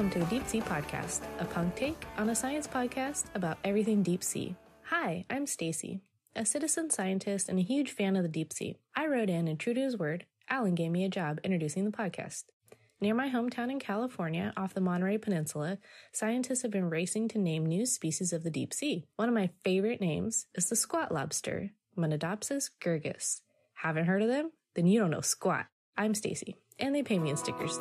Welcome to Deep Sea Podcast, a punk take on a science podcast about everything deep sea. Hi, I'm Stacy, a citizen scientist and a huge fan of the deep sea. I wrote in, and true to his word, Alan gave me a job introducing the podcast. Near my hometown in California, off the Monterey Peninsula, scientists have been racing to name new species of the deep sea. One of my favorite names is the squat lobster, Munidopsis girguisi. Haven't heard of them? Then you don't know squat. I'm Stacy, and they pay me in stickers.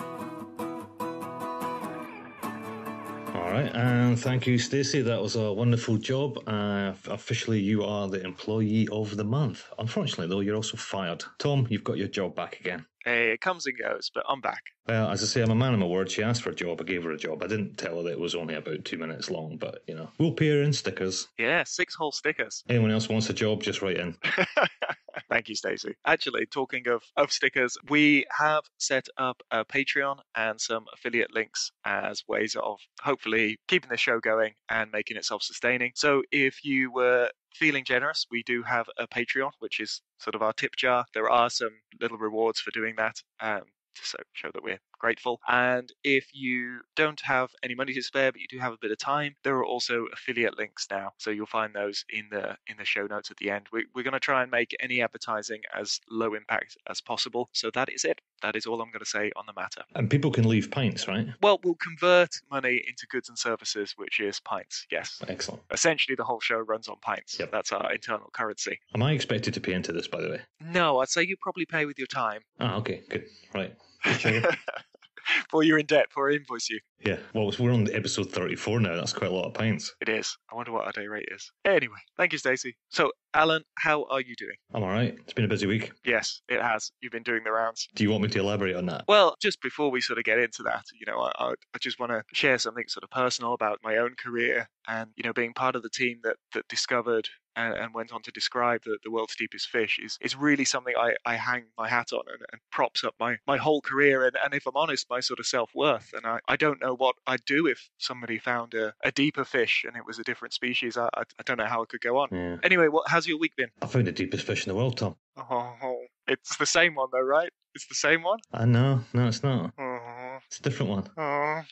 All right, and thank you, Stacey. That was a wonderful job. Uh, officially, you are the employee of the month. Unfortunately, though, you're also fired. Thom, you've got your job back again. Hey, it comes and goes, but I'm back. Well, as I say, I'm a man of my word. She asked for a job. I gave her a job. I didn't tell her that it was only about two minutes long, but, you know, we'll pay her in stickers. Yeah, six whole stickers. Anyone else wants a job, just write in. Thank you, Stacey. Actually, talking of, of stickers, we have set up a Patreon and some affiliate links as ways of hopefully keeping the show going and making it self sustaining. So if you were feeling generous, we do have a Patreon, which is sort of our tip jar. There are some little rewards for doing that. Um, to show that we're grateful. And if you don't have any money to spare, but you do have a bit of time, there are also affiliate links now. So you'll find those in the in the show notes at the end. We, we're going to try and make any advertising as low impact as possible. So that is it. That is all I'm going to say on the matter. And people can leave pints, right? Well, we'll convert money into goods and services, which is pints. Yes. Excellent. Essentially, the whole show runs on pints. Yep. That's our internal currency. Am I expected to pay into this, by the way? No, I'd say you probably pay with your time. Ah, okay, good. Right. Before you're in debt, before I invoice you. Yeah, well, we're on episode 34 now. That's quite a lot of pints. It is. I wonder what our day rate is. Anyway, thank you, Stacey. So, Alan, how are you doing? I'm all right. It's been a busy week. Yes, it has. You've been doing the rounds. Do you want me to elaborate on that? Well, just before we sort of get into that, you know, I, I, just want to share something sort of personal about my own career and, you know, being part of the team that, that discovered and, and went on to describe the, the world's deepest fish is, is really something I, I hang my hat on and, and props up my, my whole career. And, and if I'm honest, my sort of self worth. And I, I don't know what I'd do if somebody found a, a deeper fish and it was a different species. I, I, I don't know how it could go on. Yeah. Anyway, what how's your week been? I found the deepest fish in the world, Thom. Oh, it's the same one though, right? It's the same one. I know. No, it's not. It's a different one.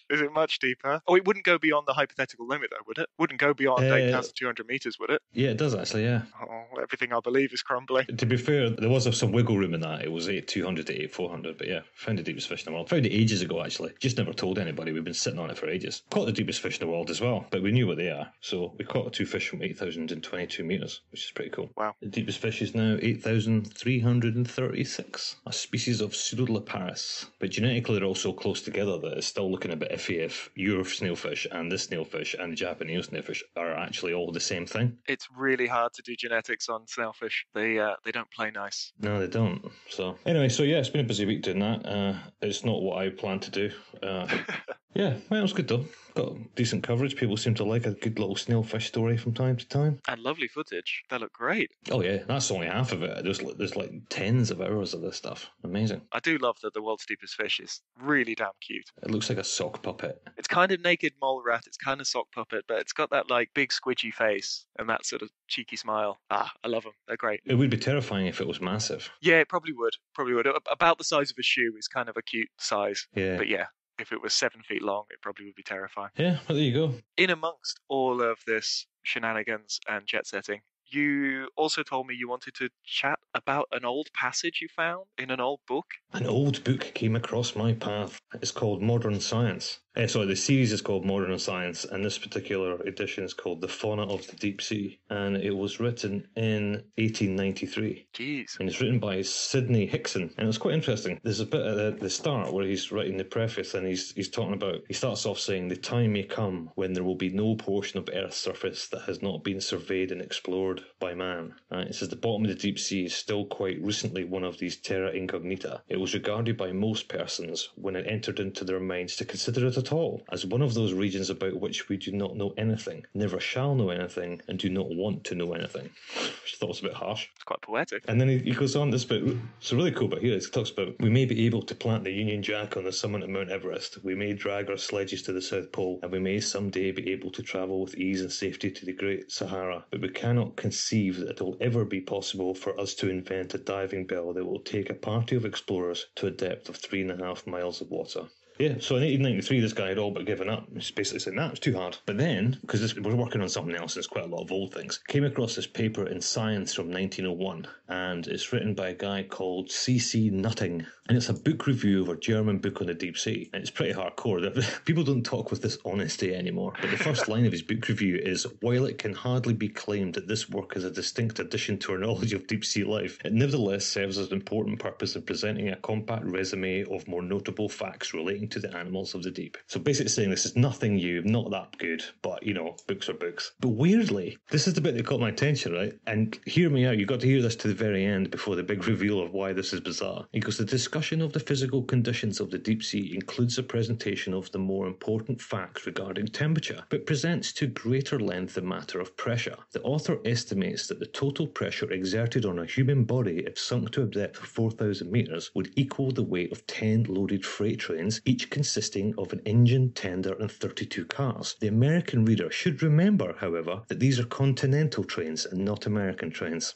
is it much deeper? Oh, it wouldn't go beyond the hypothetical limit though, would it? Wouldn't go beyond Uh, 8,200 meters, would it? Yeah, it does actually, yeah. Oh, everything I believe is crumbling. To be fair, there was some wiggle room in that. It was 8 200 to 8 400, but yeah, found the deepest fish in the world. Found it ages ago, actually. Just never told anybody. We've been sitting on it for ages. Caught the deepest fish in the world as well, but we knew what they are. So we caught two fish from 8,022 metres, which is pretty cool. Wow. The deepest fish is now 8,336, a species of Pseudoliparis. But genetically, they're all so close together that it's still looking a bit iffy if your snailfish and this snailfish and the Japanese snailfish are actually all the same thing. It's really hard to do genetics on snailfish. They uh, they don't play nice. No, they don't. So anyway, so yeah, it's been a busy week doing that. Uh, it's not what I planned to do. Uh, yeah, well, it was good though. Got decent coverage. People seem to like a good little snailfish story from time to time. And lovely footage. They look great. Oh yeah, that's only half of it. There's there's like tens of hours of this stuff. Amazing. I do love that the world's deepest fish is really damn cute. It looks like a sock puppet. It's kind of naked mole rat. It's kind of sock puppet, but it's got that like big squidgy face and that sort of cheeky smile. Ah, I love them. They're great. It would be terrifying if it was massive. Yeah, it probably would. Probably would. About the size of a shoe is kind of a cute size. Yeah. But yeah, if it was seven feet long, it probably would be terrifying. Yeah, well, there you go. In amongst all of this shenanigans and jet setting, you also told me you wanted to chat about an old passage you found in an old book. An old book came across my path. It's called Modern Science. Uh, sorry, the series is called Modern Science, and this particular edition is called The Fauna of the Deep Sea. And it was written in 1893. Jeez. And it's written by Sydney Hickson. And it's quite interesting. There's a bit at the, the start where he's writing the preface and he's, he's talking about, he starts off saying, The time may come when there will be no portion of Earth's surface that has not been surveyed and explored by man. Uh, it says the bottom of the deep sea is still quite recently one of these terra incognita. It was regarded by most persons when it entered into their minds to consider it at all as one of those regions about which we do not know anything, never shall know anything, and do not want to know anything. Which I thought was a bit harsh. It's quite poetic. And then he, goes on this bit. It's a really cool bit here. He talks about we may be able to plant the Union Jack on the summit of Mount Everest. We may drag our sledges to the South Pole, and we may someday be able to travel with ease and safety to the Great Sahara. But we cannot conceive that it will ever be possible for us to invent a diving bell that will take a party of explorers to a depth of three and a half miles of water. Yeah, so in 1893, this guy had all but given up. He's basically said, nah, it's too hard. But then, because we're working on something else, there's quite a lot of old things, came across this paper in Science from 1901, and it's written by a guy called C.C. Nutting. And it's a book review of a German book on the deep sea. And it's pretty hardcore. People don't talk with this honesty anymore. But the first line of his book review is While it can hardly be claimed that this work is a distinct addition to our knowledge of deep sea life, it nevertheless serves as an important purpose in presenting a compact resume of more notable facts relating to the animals of the deep. So basically saying this is nothing new, not that good, but you know, books are books. But weirdly, this is the bit that caught my attention, right? And hear me out, you've got to hear this to the very end before the big reveal of why this is bizarre. Because the discussion of the physical conditions of the deep sea includes a presentation of the more important facts regarding temperature, but presents to greater length the matter of pressure. The author estimates that the total pressure exerted on a human body if sunk to a depth of 4,000 metres would equal the weight of 10 loaded freight trains, each consisting of an engine, tender, and 32 cars. The American reader should remember, however, that these are continental trains and not American trains.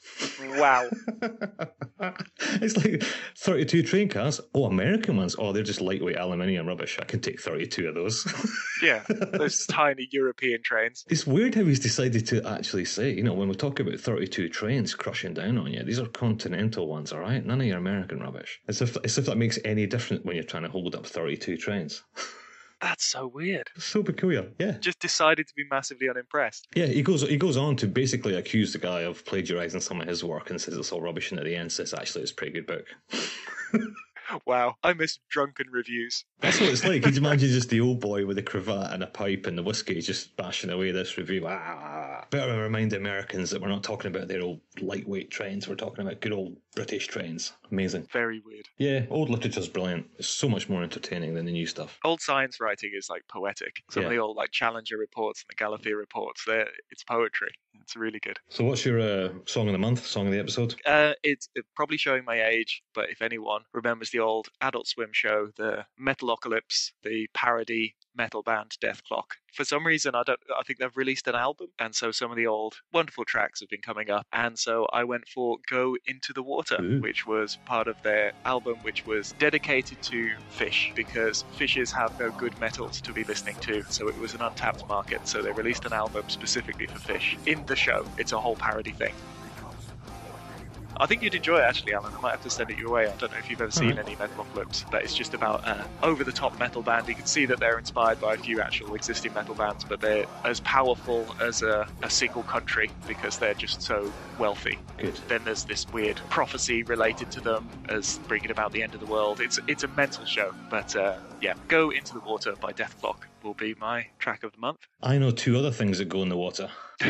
Wow. it's like 32 train cars. Oh, American ones. Oh, they're just lightweight aluminium rubbish. I can take 32 of those. yeah, those tiny European trains. It's weird how he's decided to actually say, you know, when we talk about 32 trains crushing down on you, these are continental ones, all right? None of your American rubbish. As if, as if that makes any difference when you're trying to hold up 32 trains. That's so weird. So peculiar. Yeah. Just decided to be massively unimpressed. Yeah, he goes he goes on to basically accuse the guy of plagiarizing some of his work and says it's all rubbish and at the end says actually it's a pretty good book. Wow, I miss drunken reviews. That's what it's like. Could you imagine just the old boy with a cravat and a pipe and the whiskey just bashing away this review? Ah, better remind the Americans that we're not talking about their old lightweight trains. We're talking about good old British trains. Amazing. Very weird. Yeah, old literature's brilliant. It's so much more entertaining than the new stuff. Old science writing is like poetic. Some of the old like Challenger reports and the Galathea reports, they're it's poetry. It's really good. So, what's your uh, song of the month? Song of the episode? Uh, it's probably showing my age, but if anyone remembers the old Adult Swim show, the Metalocalypse, the parody metal band Dethklok. For some reason, I don't. I think they've released an album, and so some of the old wonderful tracks have been coming up. And so I went for "Go Into the Water," Ooh. which was part of their album, which was dedicated to fish because fishes have no good metals to be listening to. So it was an untapped market. So they released an album specifically for fish in the show. It's a whole parody thing. I think you'd enjoy it actually, Alan. I might have to send it your way. I don't know if you've ever seen any Metalocalypse, but it's just about uh, over-the-top metal band. You can see that they're inspired by a few actual existing metal bands, but they're as powerful as a, a single country because they're just so wealthy. Good. Then there's this weird prophecy related to them as bringing about the end of the world. It's it's a mental show, but uh, yeah, "Go Into the Water" by Dethklok will be my track of the month. I know two other things that go in the water.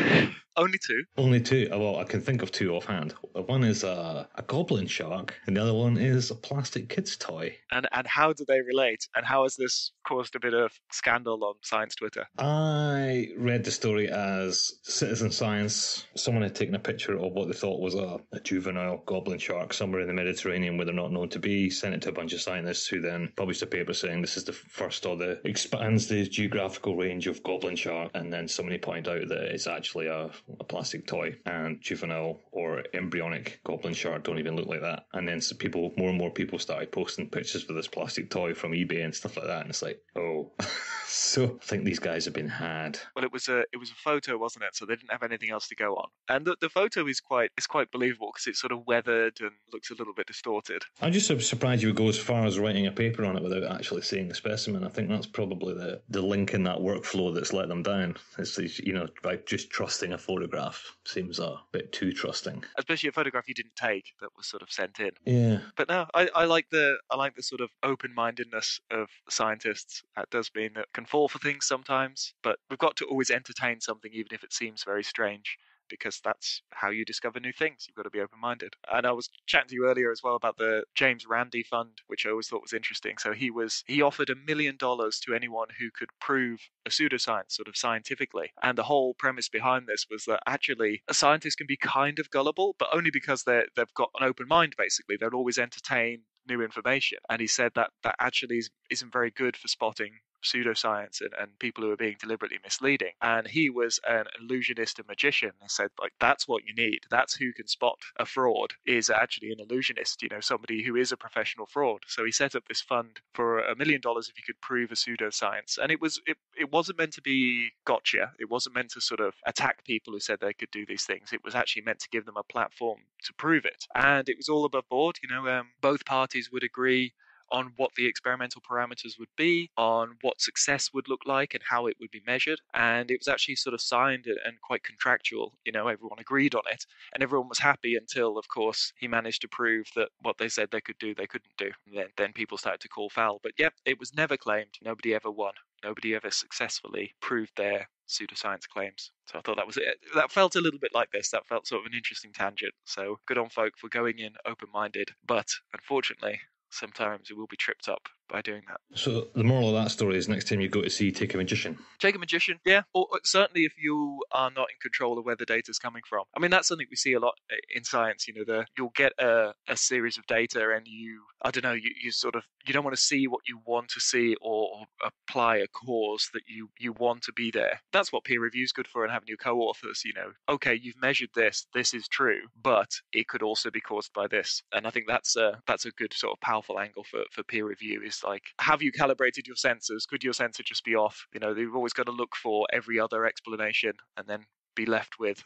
Only two. Only two. uh, Well, I can think of two offhand. One is a, a goblin shark, and the other one is a plastic kid's toy. And and how do they relate? And how has this caused a bit of scandal on science Twitter? I read the story as citizen science. Someone had taken a picture of what they thought was a, a juvenile goblin shark somewhere in the Mediterranean where they're not known to be, sent it to a bunch of scientists who then published a paper saying this is the first of the expands the geographical range of goblin shark. And then somebody pointed out that it's actually a, a plastic toy and juvenile or embryonic goblin shark don't even look like that. And then some people, more and more people started posting pictures of this plastic toy from eBay and stuff like that. And it's like, oh. so I think these guys have been had. Well, it was a it was a photo, wasn't it? So they didn't have anything else to go on. And the, the photo is quite is quite believable because it's sort of weathered and looks a little bit distorted. I'm just surprised you would go as far as writing a paper on it without actually seeing the specimen. I think that's probably the, the link in that workflow that's let them down. It's, you know, by just trusting a photograph seems a bit too trusting. Especially a photograph you didn't take that was sort of sent in. Yeah. But no, I, I like the I like the sort of open mindedness of scientists. That does mean that can fall for things sometimes, but we've got to always entertain something, even if it seems very strange. Because that's how you discover new things. You've got to be open minded. And I was chatting to you earlier as well about the James Randi Fund, which I always thought was interesting. So he was he offered a million dollars to anyone who could prove a pseudoscience sort of scientifically. And the whole premise behind this was that actually a scientist can be kind of gullible, but only because they they've got an open mind basically. They'll always entertain new information. And he said that that actually is, isn't very good for spotting pseudoscience and, and people who are being deliberately misleading. And he was an illusionist and magician. He said, like, that's what you need. That's who can spot a fraud is actually an illusionist, you know, somebody who is a professional fraud. So he set up this fund for a million dollars if he could prove a pseudoscience. And it was it, it wasn't meant to be gotcha. It wasn't meant to sort of attack people who said they could do these things. It was actually meant to give them a platform to prove it. And it was all above board. You know, um, both parties would agree on what the experimental parameters would be, on what success would look like, and how it would be measured. And it was actually sort of signed and quite contractual. You know, everyone agreed on it, and everyone was happy until, of course, he managed to prove that what they said they could do, they couldn't do. And then, then people started to call foul. But yep, it was never claimed. Nobody ever won. Nobody ever successfully proved their pseudoscience claims. So I thought that was it. That felt a little bit like this. That felt sort of an interesting tangent. So good on folk for going in open minded. But unfortunately, sometimes we will be tripped up by doing that. So the moral of that story is next time you go to see, take a magician. Take a magician, yeah. Or certainly if you are not in control of where the data is coming from. I mean, that's something we see a lot uh, in science. You know, the you'll get a, a series of data and you, I don't know, you, you sort of you don't want to see what you want to see or, or apply a cause that you you want to be there. That's what peer review is good for, and having your co-authors. You know, okay, you've measured this, this is true, but it could also be caused by this. And I think that's a that's a good sort of powerful angle for for peer review is like, have you calibrated your sensors? Could your sensor just be off? You know, they've always got to look for every other explanation and then be left with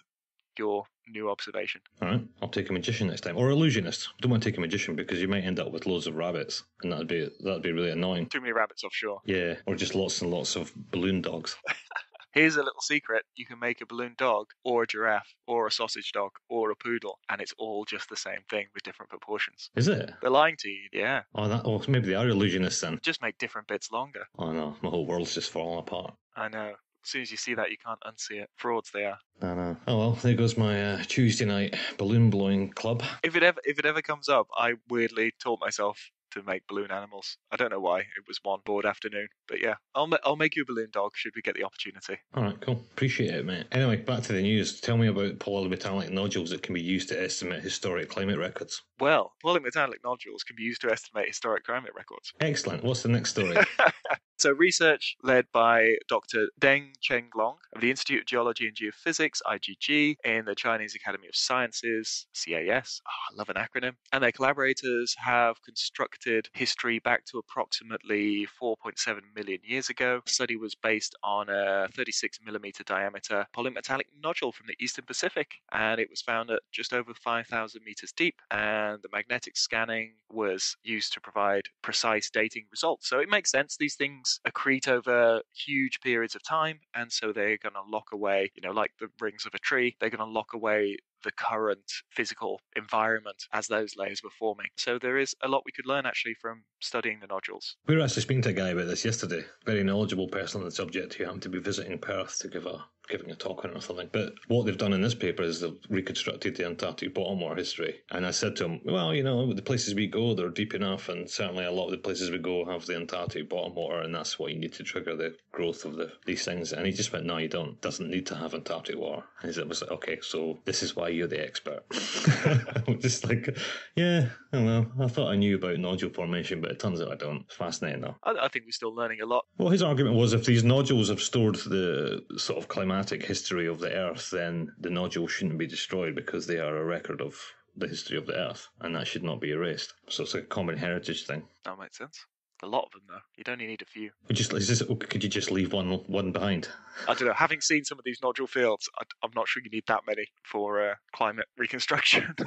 your new observation. All right, I'll take a magician next time, or illusionist. Don't want to take a magician because you might end up with loads of rabbits, and that'd be that'd be really annoying. Too many rabbits offshore. Yeah, or just lots and lots of balloon dogs. Here's a little secret you can make a balloon dog, or a giraffe, or a sausage dog, or a poodle, and it's all just the same thing with different proportions. Is it? They're lying to you, yeah. Oh, that. Oh, maybe they are illusionists then. Just make different bits longer. Oh no, my whole world's just falling apart. I know. As soon as you see that, you can't unsee it. Frauds they are. I know. Oh well, there goes my uh, Tuesday night balloon blowing club. If it ever if it ever comes up, I weirdly taught myself to make balloon animals. I don't know why. It was one bored afternoon, but yeah, I'll ma- I'll make you a balloon dog should we get the opportunity. All right, cool. Appreciate it, mate. Anyway, back to the news. Tell me about polymetallic nodules that can be used to estimate historic climate records. Well, polymetallic nodules can be used to estimate historic climate records. Excellent. What's the next story? So, research led by Dr. Deng Chenglong of the Institute of Geology and Geophysics, IGG, in the Chinese Academy of Sciences, CAS. Oh, ah, I love an acronym. And their collaborators have constructed history back to approximately 4.7 million years ago. The study was based on a 36 millimeter diameter polymetallic nodule from the Eastern Pacific, and it was found at just over 5,000 meters deep. And the magnetic scanning was used to provide precise dating results. So, it makes sense. These things accrete over huge periods of time, and so they're going to lock away, you know, like the rings of a tree, they're going to lock away the current physical environment as those layers were forming. So there is a lot we could learn actually from studying the nodules. We were actually speaking to a guy about this yesterday. Very knowledgeable person on the subject who happened to be visiting Perth to give a giving a talk on it or something. But what they've done in this paper is they've reconstructed the Antarctic bottom water history. And I said to him, well, you know, the places we go, they're deep enough, and certainly a lot of the places we go have the Antarctic bottom water, and that's what you need to trigger the growth of the these things. And he just went, no, you don't. Doesn't need to have Antarctic water. And he was like, okay, so this is why you're the expert. I'm just like, yeah, I don't know. I thought I knew about nodule formation, but it turns out I don't. It's fascinating though. I, I think we're still learning a lot. Well, his argument was if these nodules have stored the sort of climatic history of the Earth, then the nodule shouldn't be destroyed because they are a record of the history of the Earth, and that should not be erased. So it's a common heritage thing. That makes sense. A lot of them, though. You'd only need a few. Would just is this, could you just leave one one behind? I don't know. Having seen some of these nodule fields, I, am not sure you need that many for uh, climate reconstruction.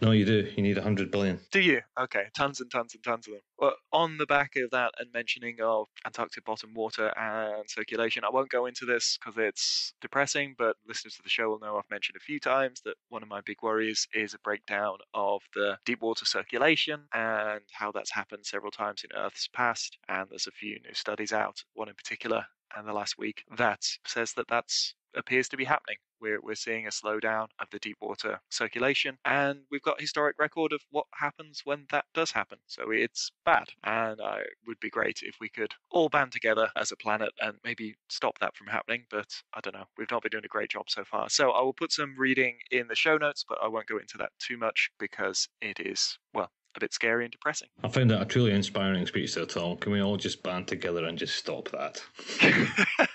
No, you do. You need 100 billion. Do you? Okay, tons and tons and tons of them. Well, on the back of that and mentioning of Antarctic bottom water and circulation, I won't go into this because it's depressing, but listeners to the show will know I've mentioned a few times that one of my big worries is a breakdown of the deep water circulation and how that's happened several times in Earth's past. And there's a few new studies out, one in particular, and the last week, that says that that's appears to be happening. We're, we're seeing a slowdown of the deep water circulation, and we've got historic record of what happens when that does happen. So it's bad, and it would be great if we could all band together as a planet and maybe stop that from happening. But I don't know. We've not been doing a great job so far. So I will put some reading in the show notes, but I won't go into that too much because it is well a bit scary and depressing. I found that a truly inspiring speech there, Thom. Can we all just band together and just stop that?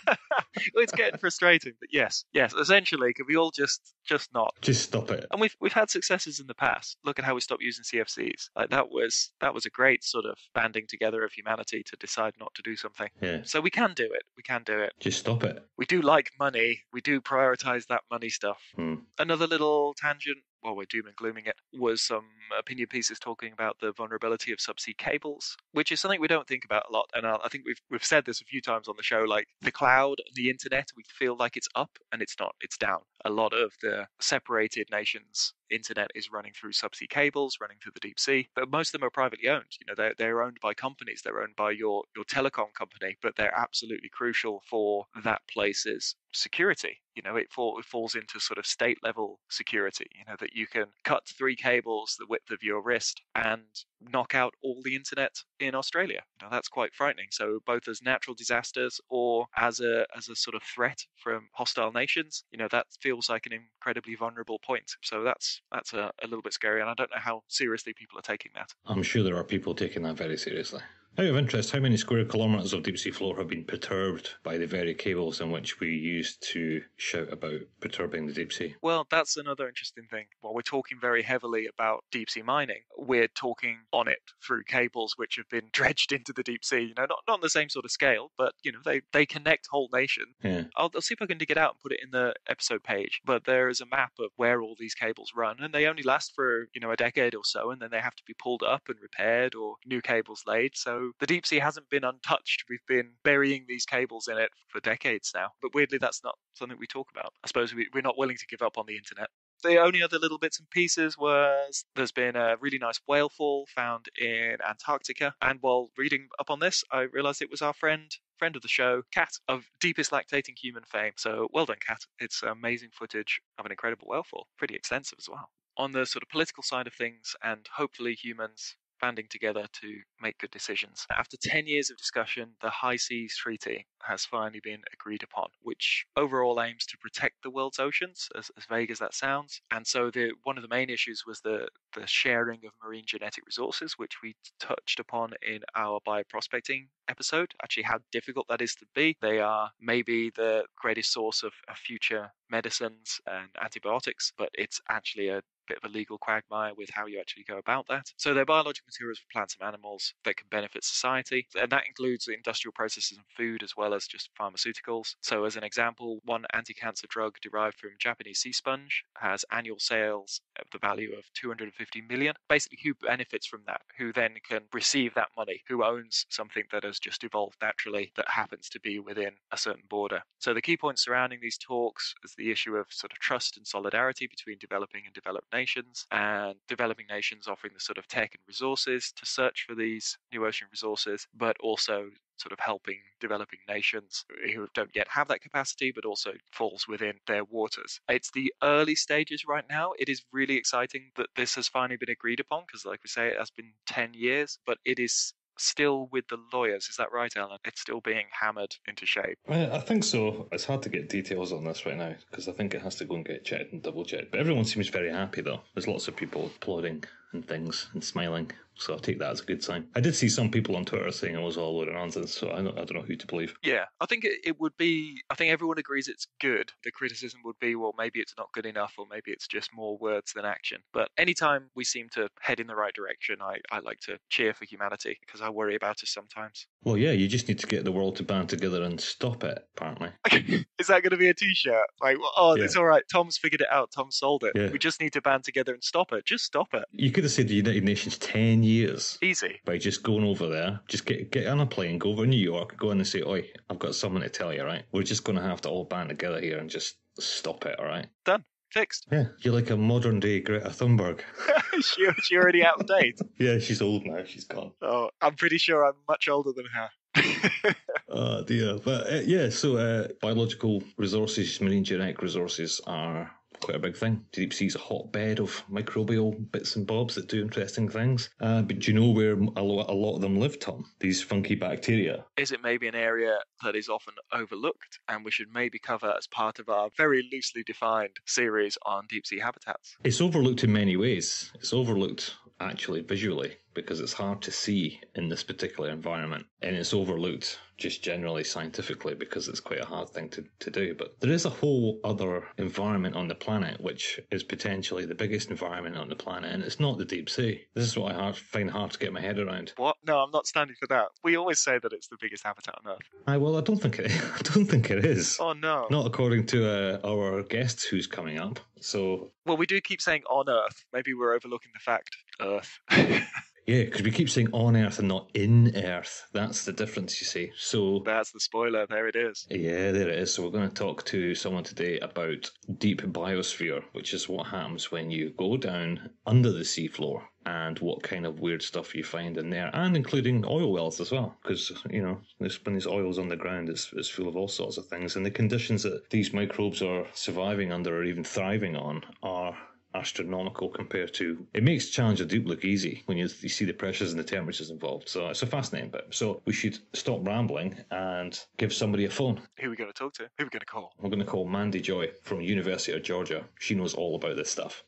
well, it's getting frustrating, but yes, yes. Essentially, can we all just just not? Just stop it. And we've we've had successes in the past. Look at how we stopped using CFCs. Like that was that was a great sort of banding together of humanity to decide not to do something. Yeah. So we can do it. We can do it. Just stop it. We do like money. We do prioritize that money stuff. Hmm. Another little tangent while we're doom and glooming it, was some opinion pieces talking about the vulnerability of subsea cables, which is something we don't think about a lot. And uh, I think we've we've said this a few times on the show. Like the cloud the internet, we feel like it's up and it's not. It's down. A lot of the separated nations internet is running through subsea cables, running through the deep sea. But most of them are privately owned. You know, they're, they're owned by companies. They're owned by your, your telecom company, but they're absolutely crucial for that place's security. You know, it, fall, it falls into sort of state level security, you know, that you can cut three cables the width of your wrist and knock out all the internet in Australia. Now that's quite frightening. So both as natural disasters or as a as a sort of threat from hostile nations, you know, that feels like an incredibly vulnerable point. So that's that's a, a little bit scary and I don't know how seriously people are taking that. I'm sure there are people taking that very seriously. Out of interest, how many square kilometres of deep sea floor have been perturbed by the very cables in which we used to shout about perturbing the deep sea? Well, that's another interesting thing. While we're talking very heavily about deep sea mining, we're talking on it through cables which have been dredged into the deep sea. You know, not, not on the same sort of scale, but you know, they, they connect whole nations. Yeah. I'll, I'll see if I can dig it out and put it in the episode page. But there is a map of where all these cables run, and they only last for you know a decade or so, and then they have to be pulled up and repaired or new cables laid. So the deep sea hasn't been untouched. We've been burying these cables in it for decades now. But weirdly, that's not something we talk about. I suppose we, we're not willing to give up on the internet. The only other little bits and pieces was there's been a really nice whale fall found in Antarctica. And while reading up on this, I realized it was our friend friend of the show, Cat of deepest lactating human fame. So well done, Cat. It's amazing footage of an incredible whale fall, pretty extensive as well. On the sort of political side of things, and hopefully humans banding together to make good decisions. After 10 years of discussion, the High Seas Treaty has finally been agreed upon, which overall aims to protect the world's oceans, as, as vague as that sounds. And so the one of the main issues was the, the sharing of marine genetic resources, which we touched upon in our bioprospecting episode. Actually, how difficult that is to be. They are maybe the greatest source of, of future medicines and antibiotics, but it's actually a bit of a legal quagmire with how you actually go about that. So they're biological materials for plants and animals that can benefit society, and that includes industrial processes and food as well as just pharmaceuticals. So as an example, one anti-cancer drug derived from Japanese sea sponge has annual sales of the value of 250 million. Basically, who benefits from that? Who then can receive that money? Who owns something that has just evolved naturally that happens to be within a certain border? So the key points surrounding these talks is the issue of sort of trust and solidarity between developing and developed nations, and developing nations offering the sort of tech and resources to search for these new ocean resources, but also sort of helping developing nations who don't yet have that capacity, but also falls within their waters. It's the early stages right now. It is really exciting that this has finally been agreed upon because, like we say, it has been 10 years, but it is still with the lawyers. Is that right, Alan? It's still being hammered into shape. I think so. It's hard to get details on this right now because I think it has to go and get checked and double checked. But everyone seems very happy though. There's lots of people applauding and things and smiling. So I'll take that as a good sign. I did see some people on Twitter saying it was all a load of nonsense, so I don't, I don't know who to believe. Yeah, I think it, it would be. I think everyone agrees it's good. The criticism would be, well, maybe it's not good enough, or maybe it's just more words than action. But anytime we seem to head in the right direction, I, I like to cheer for humanity because I worry about us sometimes. Well, yeah, you just need to get the world to band together and stop it, apparently. Is that going to be a t shirt? Like, oh, Yeah. it's all right. Thom's figured it out. Thom sold it. Yeah. We just need to band together and stop it. Just stop it. You could have said the United Nations 10 years Easy. by just going over there, just get get on a plane, go over to New York, go in and say, Oi, I've got something to tell you, right? We're just going to have to all band together here and just stop it, all right? Done. Fixed. Yeah, you're like a modern day Greta Thunberg. she, she already out of date. Yeah, she's old now, she's gone. Oh, I'm pretty sure I'm much older than her. Oh dear. But uh, yeah, so uh, biological resources, marine genetic resources are quite a big thing. Deep sea is a hotbed of microbial bits and bobs that do interesting things. Uh, but do you know where a lot, a lot of them live, Thom? These funky bacteria. is it maybe an area that is often overlooked and we should maybe cover as part of our very loosely defined series on deep sea habitats? It's overlooked in many ways. It's overlooked actually visually because it's hard to see in this particular environment and it's overlooked just generally scientifically because it's quite a hard thing to, to do. But there is a whole other environment on the planet which is potentially the biggest environment on the planet and it's not the deep sea. This is what I hard, find hard to get my head around. What? No, I'm not standing for that. We always say that it's the biggest habitat on Earth. I, well, I don't think it. I don't think it is. Oh no. Not according to uh, our guest who's coming up. So. Well, we do keep saying on Earth. Maybe we're overlooking the fact Earth. Yeah, because we keep saying on Earth and not in Earth. That's the difference, you see. So that's the spoiler. There it is. Yeah, there it is. So we're going to talk to someone today about deep biosphere, which is what happens when you go down under the seafloor and what kind of weird stuff you find in there, and including oil wells as well, because you know when these oils on the ground, it's, it's full of all sorts of things, and the conditions that these microbes are surviving under or even thriving on are astronomical compared to it makes Challenger Deep look easy when you, you see the pressures and the temperatures involved. So it's a fascinating bit. So we should stop rambling and give somebody a phone. Who are we going to talk to? Who are we going to call? We're going to call Mandy Joye from University of Georgia. She knows all about this stuff.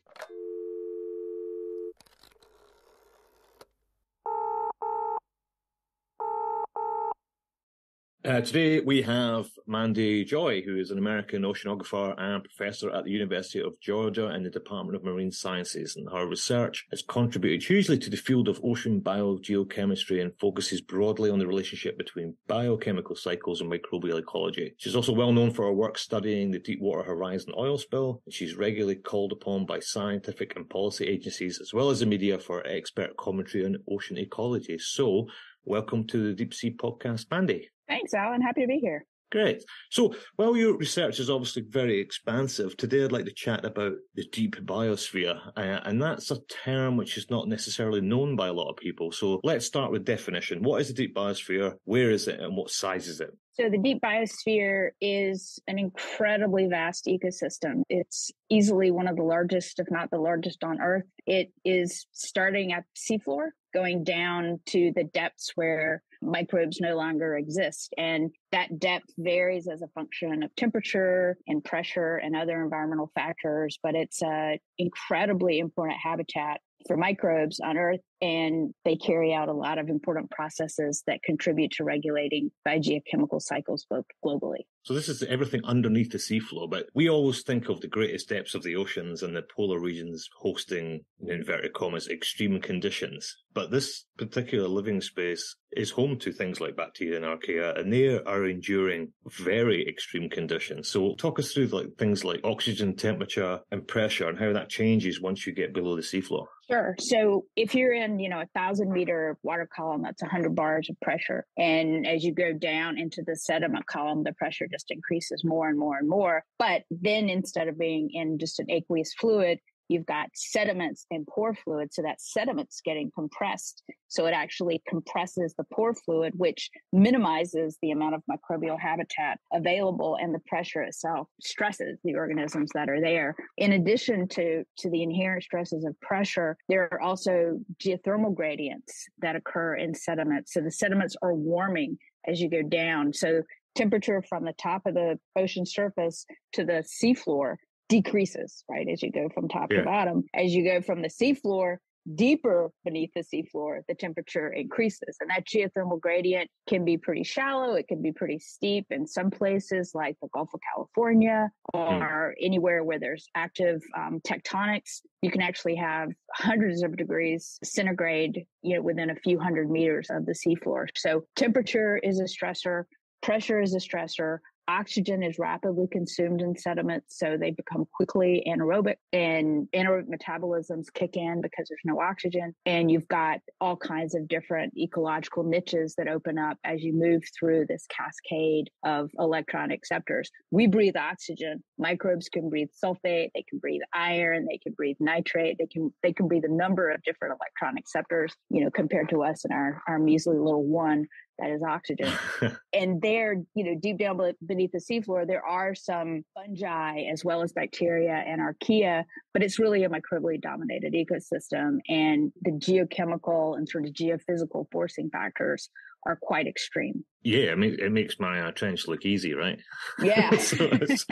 Uh, today we have Mandy Joye, who is an American oceanographer and professor at the University of Georgia in the Department of Marine Sciences. And her research has contributed hugely to the field of ocean biogeochemistry and focuses broadly on the relationship between biochemical cycles and microbial ecology. She's also well known for her work studying the Deepwater Horizon oil spill, and she's regularly called upon by scientific and policy agencies as well as the media for expert commentary on ocean ecology. So, welcome to the Deep Sea Podcast, Mandy. Thanks, Alan. Happy to be here. Great. So, while your research is obviously very expansive, today I'd like to chat about the deep biosphere. Uh, and that's a term which is not necessarily known by a lot of people. So, let's start with definition. What is the deep biosphere? Where is it? And what size is it? So, the deep biosphere is an incredibly vast ecosystem. It's easily one of the largest, if not the largest on Earth. It is starting at seafloor, going down to the depths where microbes no longer exist. And that depth varies as a function of temperature and pressure and other environmental factors, but it's an incredibly important habitat for microbes on Earth, and they carry out a lot of important processes that contribute to regulating biogeochemical cycles both globally. So this is everything underneath the seafloor, but we always think of the greatest depths of the oceans and the polar regions hosting, in inverted commas, extreme conditions. But this particular living space is home to things like bacteria and archaea, and they are enduring very extreme conditions. So talk us through like things like oxygen, temperature, and pressure, and how that changes once you get below the seafloor. Sure. So if you're in, you know, a thousand meter water column, that's 100 bars of pressure. And as you go down into the sediment column, the pressure just increases more and more and more. But then instead of being in just an aqueous fluid, you've got sediments and pore fluid. So that sediment's getting compressed. So it actually compresses the pore fluid, which minimizes the amount of microbial habitat available and the pressure itself stresses the organisms that are there. In addition to, to the inherent stresses of pressure, there are also geothermal gradients that occur in sediments. So the sediments are warming as you go down. So temperature from the top of the ocean surface to the seafloor decreases, right? As you go from top yeah. to bottom. As you go from the seafloor deeper beneath the seafloor, the temperature increases. And that geothermal gradient can be pretty shallow. It can be pretty steep in some places like the Gulf of California hmm. or mm. anywhere where there's active um, tectonics. You can actually have hundreds of degrees centigrade, you know, within a few hundred meters of the seafloor. So temperature is a stressor. Pressure is a stressor oxygen is rapidly consumed in sediments, so they become quickly anaerobic, and anaerobic metabolisms kick in because there's no oxygen. And you've got all kinds of different ecological niches that open up as you move through this cascade of electron acceptors. We breathe oxygen. Microbes can breathe sulfate, they can breathe iron, they can breathe nitrate, they can they can breathe a number of different electron acceptors, you know, compared to us and our, our measly little one that is oxygen. and there, you know, deep down beneath the seafloor, there are some fungi as well as bacteria and archaea, but it's really a microbially dominated ecosystem. And the geochemical and sort of geophysical forcing factors are quite extreme. Yeah, I mean, it makes Mariana uh, Trench look easy, right? Yeah. so it's,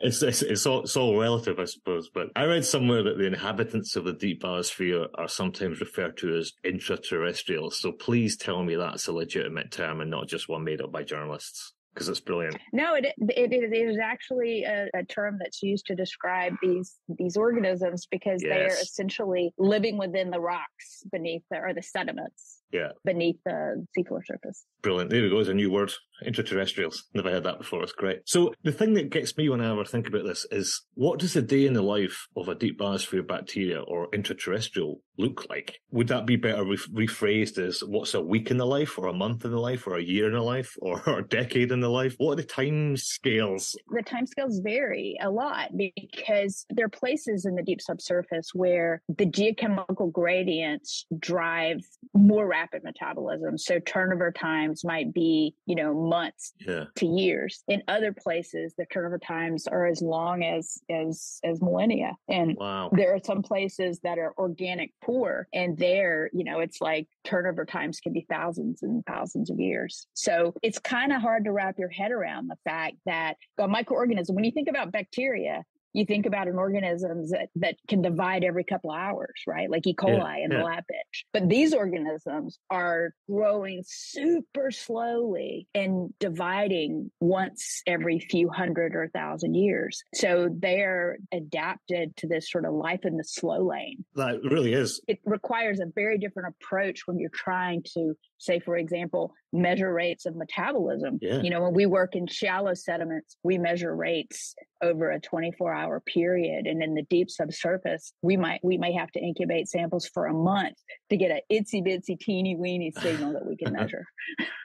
it's, it's, it's, all, it's all relative, I suppose. But I read somewhere that the inhabitants of the deep biosphere are sometimes referred to as intraterrestrials. So please tell me that's a legitimate term and not just one made up by journalists because it's brilliant. No, it, it it is actually a, a, term that's used to describe these these organisms because yes. they are essentially living within the rocks beneath the, or the sediments yeah. beneath the seafloor surface. Brilliant. There we go. It's a new word. Intraterrestrials. Never heard that before. It's great. So the thing that gets me when I ever think about this is what does a day in the life of a deep biosphere bacteria or intraterrestrial look like? Would that be better re- rephrased as what's a week in the life or a month in the life or a year in the life or, or a decade in the life? What are the time scales? The time scales vary a lot because there are places in the deep subsurface where the geochemical gradients drive more rapid metabolism. So turnover times might be, you know, months yeah. to years. In other places, the turnover times are as long as as as millennia. And wow. there are some places that are organic poor, and there, you know, it's like turnover times can be thousands and thousands of years. So it's kind of hard to wrap your head around the fact that a microorganism, when you think about bacteria, you think about an organism that, that can divide every couple of hours, right? Like E. coli yeah, in yeah. the lab bench. But these organisms are growing super slowly and dividing once every few hundred or thousand years. So they're adapted to this sort of life in the slow lane. That really is. It requires a very different approach when you're trying to say, for example, measure rates of metabolism. Yeah. You know, when we work in shallow sediments, we measure rates over a 24 hour period. And in the deep subsurface, we might, we may have to incubate samples for a month to get a itsy bitsy teeny weeny signal that we can measure.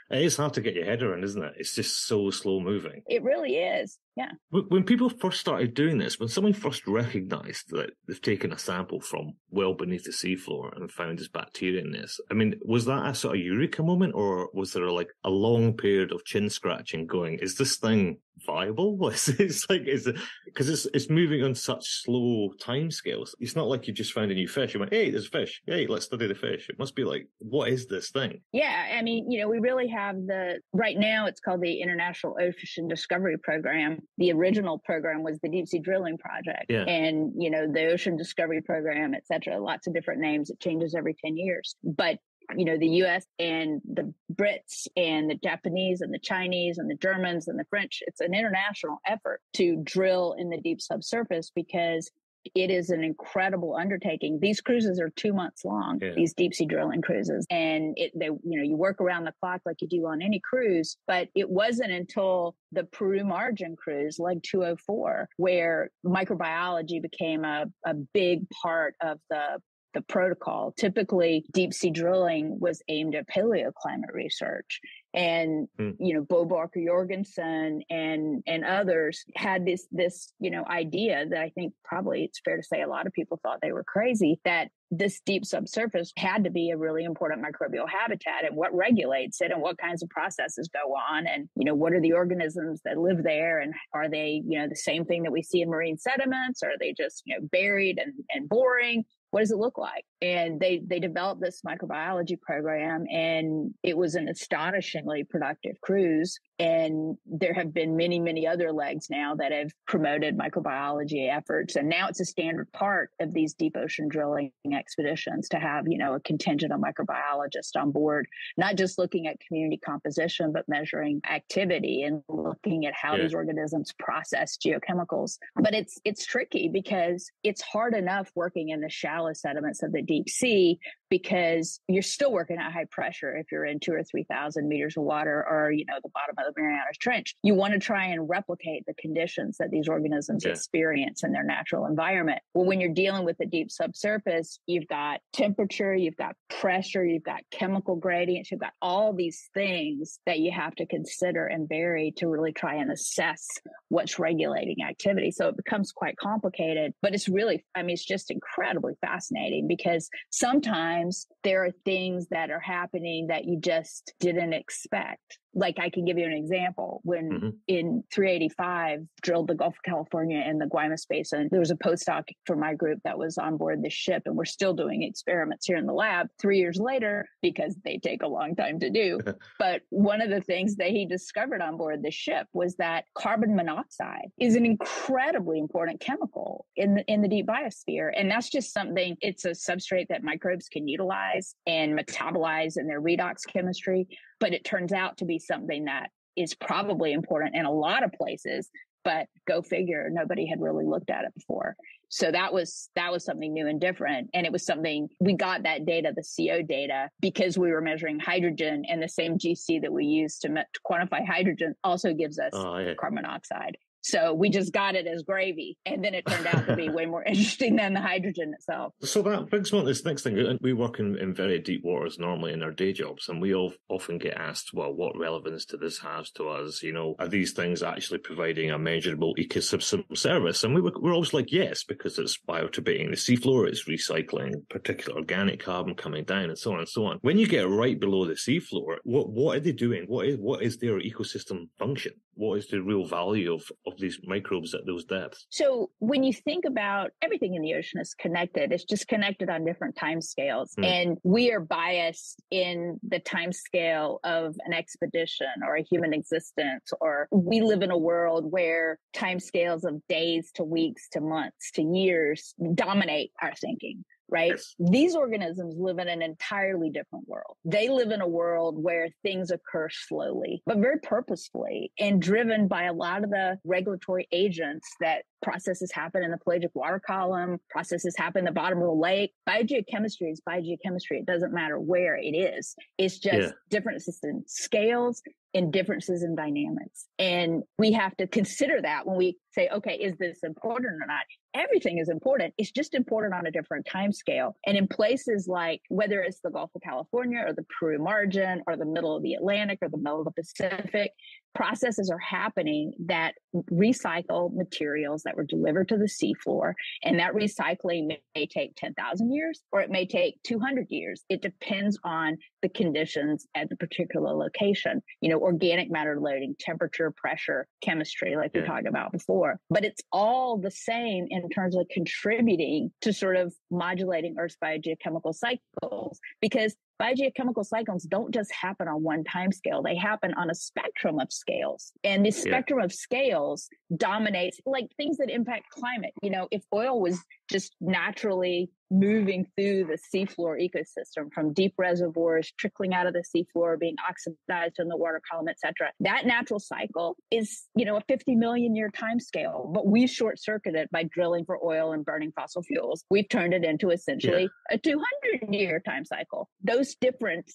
It is hard to get your head around, isn't it? It's just so slow moving. It really is. Yeah. When people first started doing this, when someone first recognized that they've taken a sample from well beneath the seafloor and found this bacteria in this, I mean, was that a sort of eureka moment or was there like a long period of chin scratching going, is this thing viable? it's like, it's because it's, it's moving on such slow time scales. It's not like you just found a new fish. You went, hey, there's a fish. Hey, let's study the fish. It must be like, what is this thing? Yeah. I mean, you know, we really have the, right now it's called the International Ocean Discovery Program the original program was the deep sea drilling project yeah. and you know the ocean discovery program etc. lots of different names it changes every 10 years but you know the us and the brits and the japanese and the chinese and the germans and the french it's an international effort to drill in the deep subsurface because it is an incredible undertaking. These cruises are two months long, yeah. these deep sea drilling cruises. And it, they, you know, you work around the clock like you do on any cruise, but it wasn't until the Peru Margin cruise, leg 204, where microbiology became a, a big part of the the protocol. Typically, deep sea drilling was aimed at paleoclimate research. And, mm. you know, Bo Barker Jorgensen and and others had this this, you know, idea that I think probably it's fair to say a lot of people thought they were crazy that this deep subsurface had to be a really important microbial habitat and what regulates it and what kinds of processes go on and you know what are the organisms that live there and are they you know the same thing that we see in marine sediments or are they just you know buried and, and boring what does it look like? And they they developed this microbiology program, and it was an astonishingly productive cruise. And there have been many, many other legs now that have promoted microbiology efforts. And now it's a standard part of these deep ocean drilling expeditions to have, you know, a contingent of microbiologists on board, not just looking at community composition, but measuring activity and looking at how yeah. these organisms process geochemicals. But it's it's tricky because it's hard enough working in the shallow sediments of the deep sea because you're still working at high pressure if you're in two or 3,000 meters of water or, you know, the bottom of the Marianas Trench. You want to try and replicate the conditions that these organisms yeah. experience in their natural environment. Well, when you're dealing with the deep subsurface, you've got temperature, you've got pressure, you've got chemical gradients, you've got all these things that you have to consider and vary to really try and assess what's regulating activity. So it becomes quite complicated, but it's really, I mean, it's just incredibly fascinating because sometimes sometimes there are things that are happening that you just didn't expect like I can give you an example. When Mm-hmm. in 385 drilled the Gulf of California and the Guaymas Basin, there was a postdoc for my group that was on board the ship, and we're still doing experiments here in the lab three years later because they take a long time to do. but one of the things that he discovered on board the ship was that carbon monoxide is an incredibly important chemical in the, in the deep biosphere, and that's just something. It's a substrate that microbes can utilize and metabolize in their redox chemistry. But it turns out to be something that is probably important in a lot of places. But go figure, nobody had really looked at it before. So that was that was something new and different, and it was something we got that data, the CO data, because we were measuring hydrogen, and the same GC that we use to, to quantify hydrogen also gives us Oh, yeah. carbon monoxide. So we just got it as gravy, and then it turned out to be way more interesting than the hydrogen itself. So that brings me on to this next thing. We work in, in very deep waters normally in our day jobs, and we all often get asked, well, what relevance do this have to us? You know, are these things actually providing a measurable ecosystem service? And we were, we're always like, yes, because it's bioturbating the seafloor, it's recycling particulate organic carbon coming down, and so on and so on. When you get right below the seafloor, what what are they doing? What is what is their ecosystem function? What is the real value of, of these microbes at those depths? So when you think about everything in the ocean is connected, it's just connected on different time scales. Hmm. And we are biased in the time scale of an expedition or a human existence, or we live in a world where time scales of days to weeks to months to years dominate our thinking. Right. Yes. These organisms live in an entirely different world. They live in a world where things occur slowly, but very purposefully and driven by a lot of the regulatory agents that processes happen in the pelagic water column, processes happen in the bottom of the lake. Biogeochemistry is biogeochemistry. It doesn't matter where it is. It's just Yeah. differences in scales and differences in dynamics. And we have to consider that when we say, okay, is this important or not? Everything is important. It's just important on a different time scale. And in places like whether it's the Gulf of California or the Peru margin or the middle of the Atlantic or the middle of the Pacific, processes are happening that recycle materials that were delivered to the seafloor. And that recycling may, may take 10,000 years or it may take 200 years. It depends on the conditions at the particular location, you know, organic matter loading, temperature, pressure, chemistry, like we talked about before. But it's all the same in terms of contributing to sort of modulating Earth's biogeochemical cycles because biogeochemical cycles don't just happen on one time scale. They happen on a spectrum of scales. And this Yeah. spectrum of scales dominates like things that impact climate. You know, if oil was just naturally moving through the seafloor ecosystem from deep reservoirs trickling out of the seafloor being oxidized in the water column etc that natural cycle is you know a 50 million year time scale but we short circuited it by drilling for oil and burning fossil fuels we've turned it into essentially a 200 year time cycle those different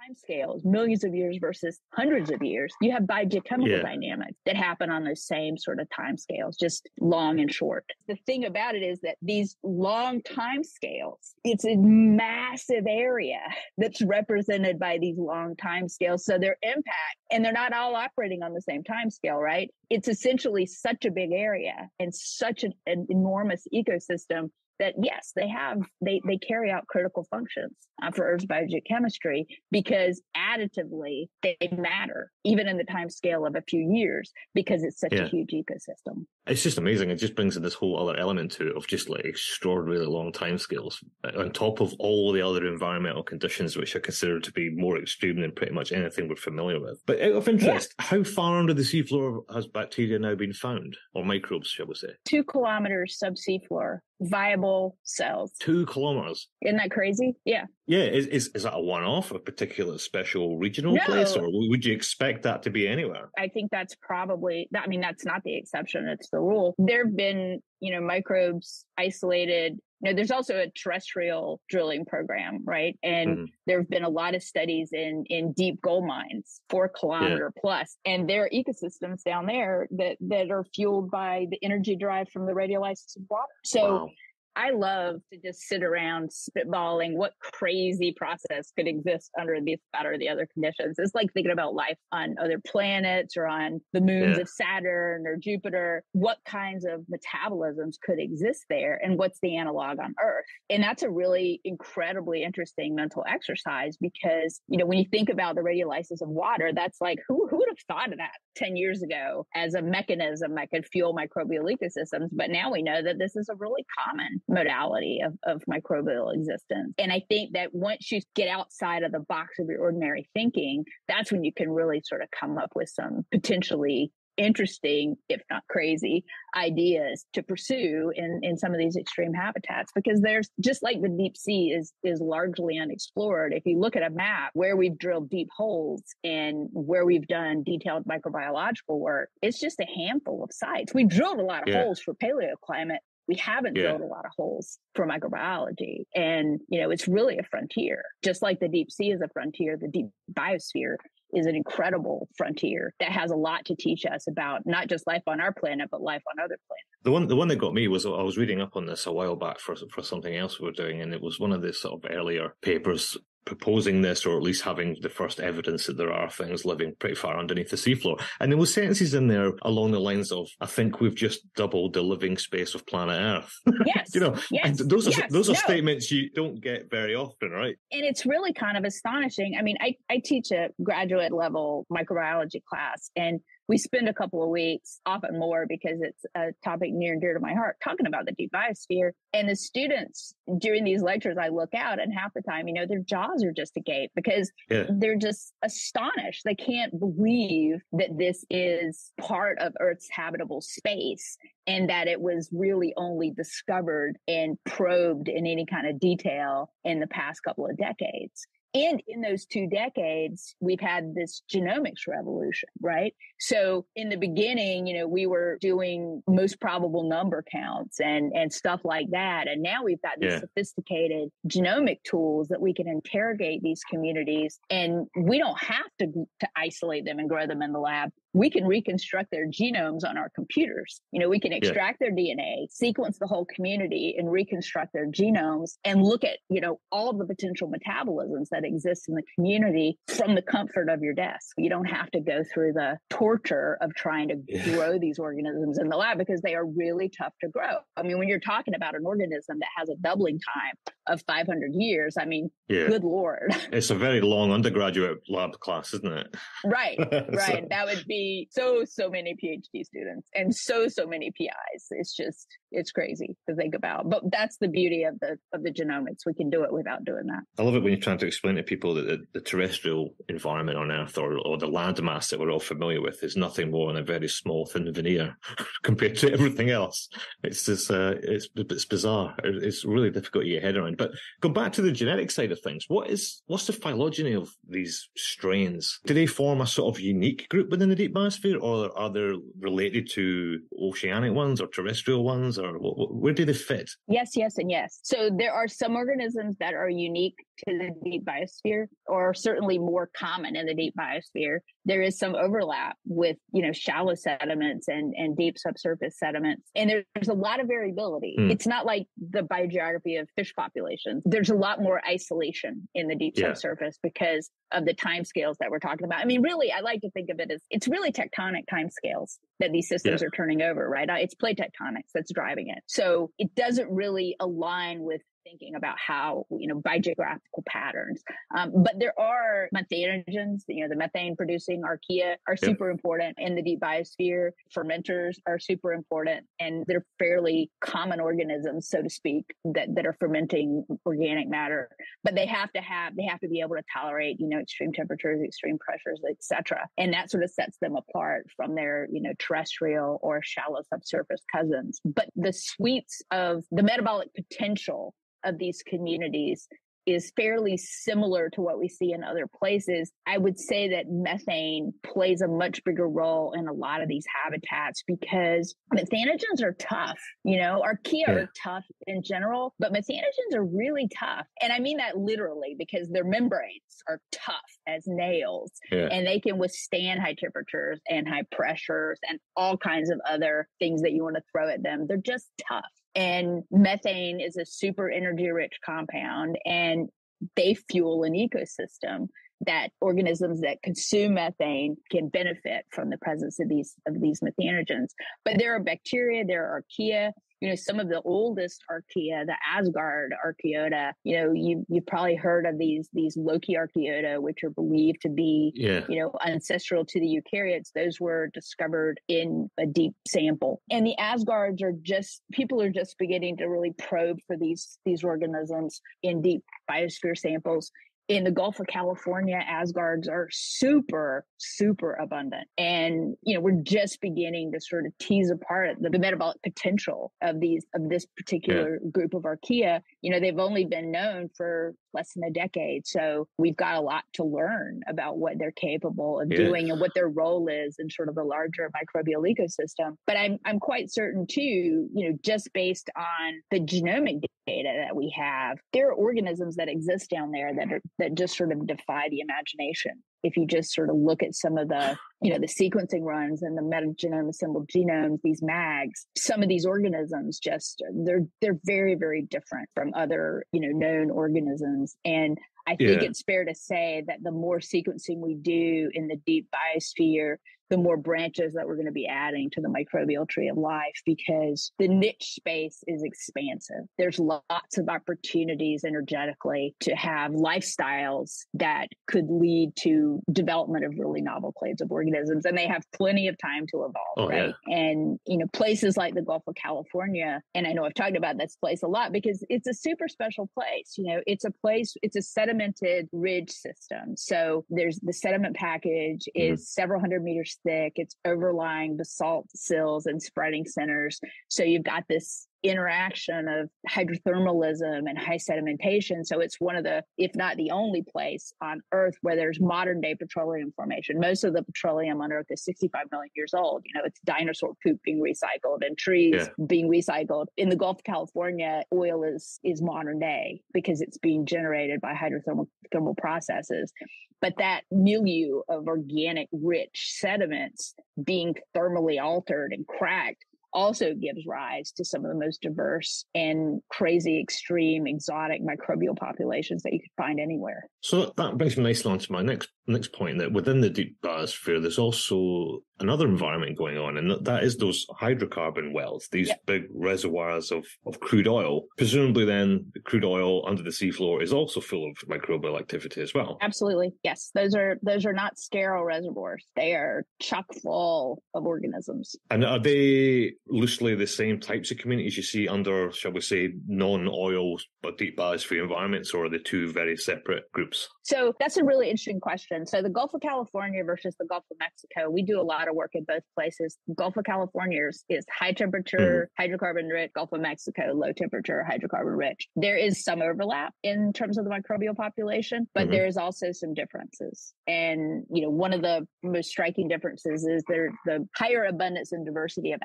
time scales millions of years versus hundreds of years. You have biogeochemical Yeah. dynamics that happen on those same sort of time scales just long and short. The thing about it is that these long time scales it's a massive area that's represented by these long time scales so their impact and they're not all operating on the same time scale right? It's essentially such a big area and such an, an enormous ecosystem that yes, they have they they carry out critical functions uh, for Earth's biogeochemistry because additively they matter even in the time scale of a few years because it's such Yeah. a huge ecosystem. It's just amazing. It just brings in this whole other element to it of just like extraordinarily long timescales uh, on top of all the other environmental conditions, which are considered to be more extreme than pretty much anything we're familiar with. But out of interest, how far under the seafloor has bacteria now been found, or microbes, shall we say? Two kilometers subsea floor, viable cells. Two kilometers. Isn't that crazy? Yeah. Yeah, is, is is that a one-off, a particular special regional No. place, or would you expect that to be anywhere? I think that's probably, I mean, that's not the exception. It's the rule. There have been, you know, microbes isolated. You know, there's also a terrestrial drilling program, right? And Mhm. there have been a lot of studies in, in deep gold mines, four kilometer plus, and there are ecosystems down there that, that are fueled by the energy derived from the radiolysis of water. So wow. I love to just sit around spitballing what crazy process could exist under these that or the other conditions. It's like thinking about life on other planets or on the moons yeah. of Saturn or Jupiter. What kinds of metabolisms could exist there and what's the analog on Earth? And that's a really incredibly interesting mental exercise because, you know, when you think about the radiolysis of water, that's like who, who would have thought of that 10 years ago as a mechanism that could fuel microbial ecosystems? But now we know that this is a really common modality of, of microbial existence. And I think that once you get outside of the box of your ordinary thinking, that's when you can really sort of come up with some potentially interesting, if not crazy, ideas to pursue in, in some of these extreme habitats because there's just like the deep sea is is largely unexplored. If you look at a map where we've drilled deep holes and where we've done detailed microbiological work, it's just a handful of sites. We drilled a lot of yeah. holes for paleoclimate, we haven't yeah. drilled a lot of holes for microbiology. And, you know, it's really a frontier. Just like the deep sea is a frontier, the deep biosphere is an incredible frontier that has a lot to teach us about not just life on our planet, but life on other planets. The one, the one that got me was I was reading up on this a while back for for something else we were doing, and it was one of the sort of earlier papers proposing this or at least having the first evidence that there are things living pretty far underneath the seafloor. And there were sentences in there along the lines of, I think we've just doubled the living space of planet Earth. Yes. you know, yes, those are yes, those are no. statements you don't get very often, right? And it's really kind of astonishing. I mean, I, I teach a graduate level microbiology class and we spend a couple of weeks, often more because it's a topic near and dear to my heart, talking about the deep biosphere. And the students during these lectures, I look out and half the time, you know, their jaws are just agape because yeah. they're just astonished. They can't believe that this is part of Earth's habitable space and that it was really only discovered and probed in any kind of detail in the past couple of decades. And in those two decades, we've had this genomics revolution, right? So in the beginning, you know, we were doing most probable number counts and, and stuff like that. And now we've got these yeah. sophisticated genomic tools that we can interrogate these communities and we don't have to, to isolate them and grow them in the lab we can reconstruct their genomes on our computers. You know, we can extract yeah. their DNA, sequence the whole community and reconstruct their genomes and look at, you know, all the potential metabolisms that exist in the community from the comfort of your desk. You don't have to go through the torture of trying to yeah. grow these organisms in the lab because they are really tough to grow. I mean, when you're talking about an organism that has a doubling time of 500 years, I mean, yeah. good Lord. It's a very long undergraduate lab class, isn't it? Right, right. so. That would be so so many phd students and so so many pis it's just it's crazy to think about but that's the beauty of the of the genomics. We can do it without doing that. I love it when you're trying to explain to people that the, the terrestrial environment on earth or, or the landmass that we're all familiar with is nothing more than a very small thin veneer compared to everything else. It's just uh, it's it's bizarre. It's really difficult to get your head around. But go back to the genetic side of things what is what's the phylogeny of these strains? Do they form a sort of unique group within the deep biosphere, or are they related to oceanic ones or terrestrial ones, or where do they fit? Yes, yes, and yes. So there are some organisms that are unique to the deep biosphere, or certainly more common in the deep biosphere. There is some overlap with, you know, shallow sediments and, and deep subsurface sediments. And there's a lot of variability. Mm. It's not like the biogeography of fish populations. There's a lot more isolation in the deep yeah. subsurface because of the time scales that we're talking about. I mean, really, I like to think of it as it's really tectonic time scales that these systems yeah. are turning over, right? It's plate tectonics that's driving it. So it doesn't really align with thinking about how you know biogeographical patterns. Um, but there are methanogens you know the methane producing archaea are super yep. important in the deep biosphere. Fermenters are super important and they're fairly common organisms so to speak that, that are fermenting organic matter. But they have to have they have to be able to tolerate you know extreme temperatures extreme pressures etc and that sort of sets them apart from their you know terrestrial or shallow subsurface cousins. But the suites of the metabolic potential of these communities is fairly similar to what we see in other places. I would say that methane plays a much bigger role in a lot of these habitats because methanogens are tough. You know, archaea yeah. are tough in general, but methanogens are really tough. And I mean that literally because their membranes are tough as nails yeah. and they can withstand high temperatures and high pressures and all kinds of other things that you want to throw at them. They're just tough. And methane is a super energy rich compound and they fuel an ecosystem that organisms that consume methane can benefit from the presence of these of these methanogens. But there are bacteria, there are archaea, you know, some of the oldest archaea, the Asgard archaeota, you know, you you've probably heard of these these Lokiarchaeota, which are believed to be, yeah. you know, ancestral to the eukaryotes. Those were discovered in a deep sample. And the Asgards are just people are just beginning to really probe for these these organisms in deep biosphere samples in the Gulf of California, Asgards are super, super abundant. And, you know, we're just beginning to sort of tease apart the, the metabolic potential of these, of this particular yeah. group of archaea. You know, they've only been known for less than a decade. So we've got a lot to learn about what they're capable of yeah. doing and what their role is in sort of the larger microbial ecosystem. But I'm, I'm quite certain too, you know, just based on the genomic data that we have, there are organisms that exist down there that are that just sort of defy the imagination. If you just sort of look at some of the, you know, the sequencing runs and the metagenome assembled genomes, these MAGs, some of these organisms just they're they're very very different from other you know known organisms, and I think yeah. it's fair to say that the more sequencing we do in the deep biosphere, the more branches that we're going to be adding to the microbial tree of life because the niche space is expansive. There's lots of opportunities energetically to have lifestyles that could lead to development of really novel clades of organisms and they have plenty of time to evolve, oh, right? Yeah. And you know, places like the Gulf of California, and I know I've talked about this place a lot because it's a super special place. You know, it's a place, it's a sedimented ridge system. So there's the sediment package mm-hmm. is mm-hmm. several hundred meters thick. It's overlying basalt sills and spreading centers. So you've got this interaction of hydrothermalism and high sedimentation. So it's one of the, if not the only place on Earth where there's modern day petroleum formation. Most of the petroleum on Earth is 65 million years old. You know, it's dinosaur poop being recycled and trees yeah. being recycled. In the Gulf of California, oil is is modern day because it's being generated by hydrothermal thermal processes. But that milieu of organic rich sediments being thermally altered and cracked also gives rise to some of the most diverse and crazy, extreme, exotic microbial populations that you could find anywhere. So that brings me nicely on to my next next point that within the deep biosphere, there's also another environment going on, and that is those hydrocarbon wells, these yep. big reservoirs of, of crude oil. Presumably, then the crude oil under the seafloor is also full of microbial activity as well. Absolutely, yes. Those are those are not sterile reservoirs; they are chock full of organisms. And are they loosely the same types of communities you see under, shall we say, non-oil but deep biosphere environments, or are they two very separate groups? So that's a really interesting question. So the Gulf of California versus the Gulf of Mexico, we do a lot of work in both places. Gulf of California is, is high temperature, mm. hydrocarbon rich. Gulf of Mexico, low temperature, hydrocarbon rich. There is some overlap in terms of the microbial population, but mm-hmm. there is also some differences. And you know, one of the most striking differences is there the higher abundance and diversity of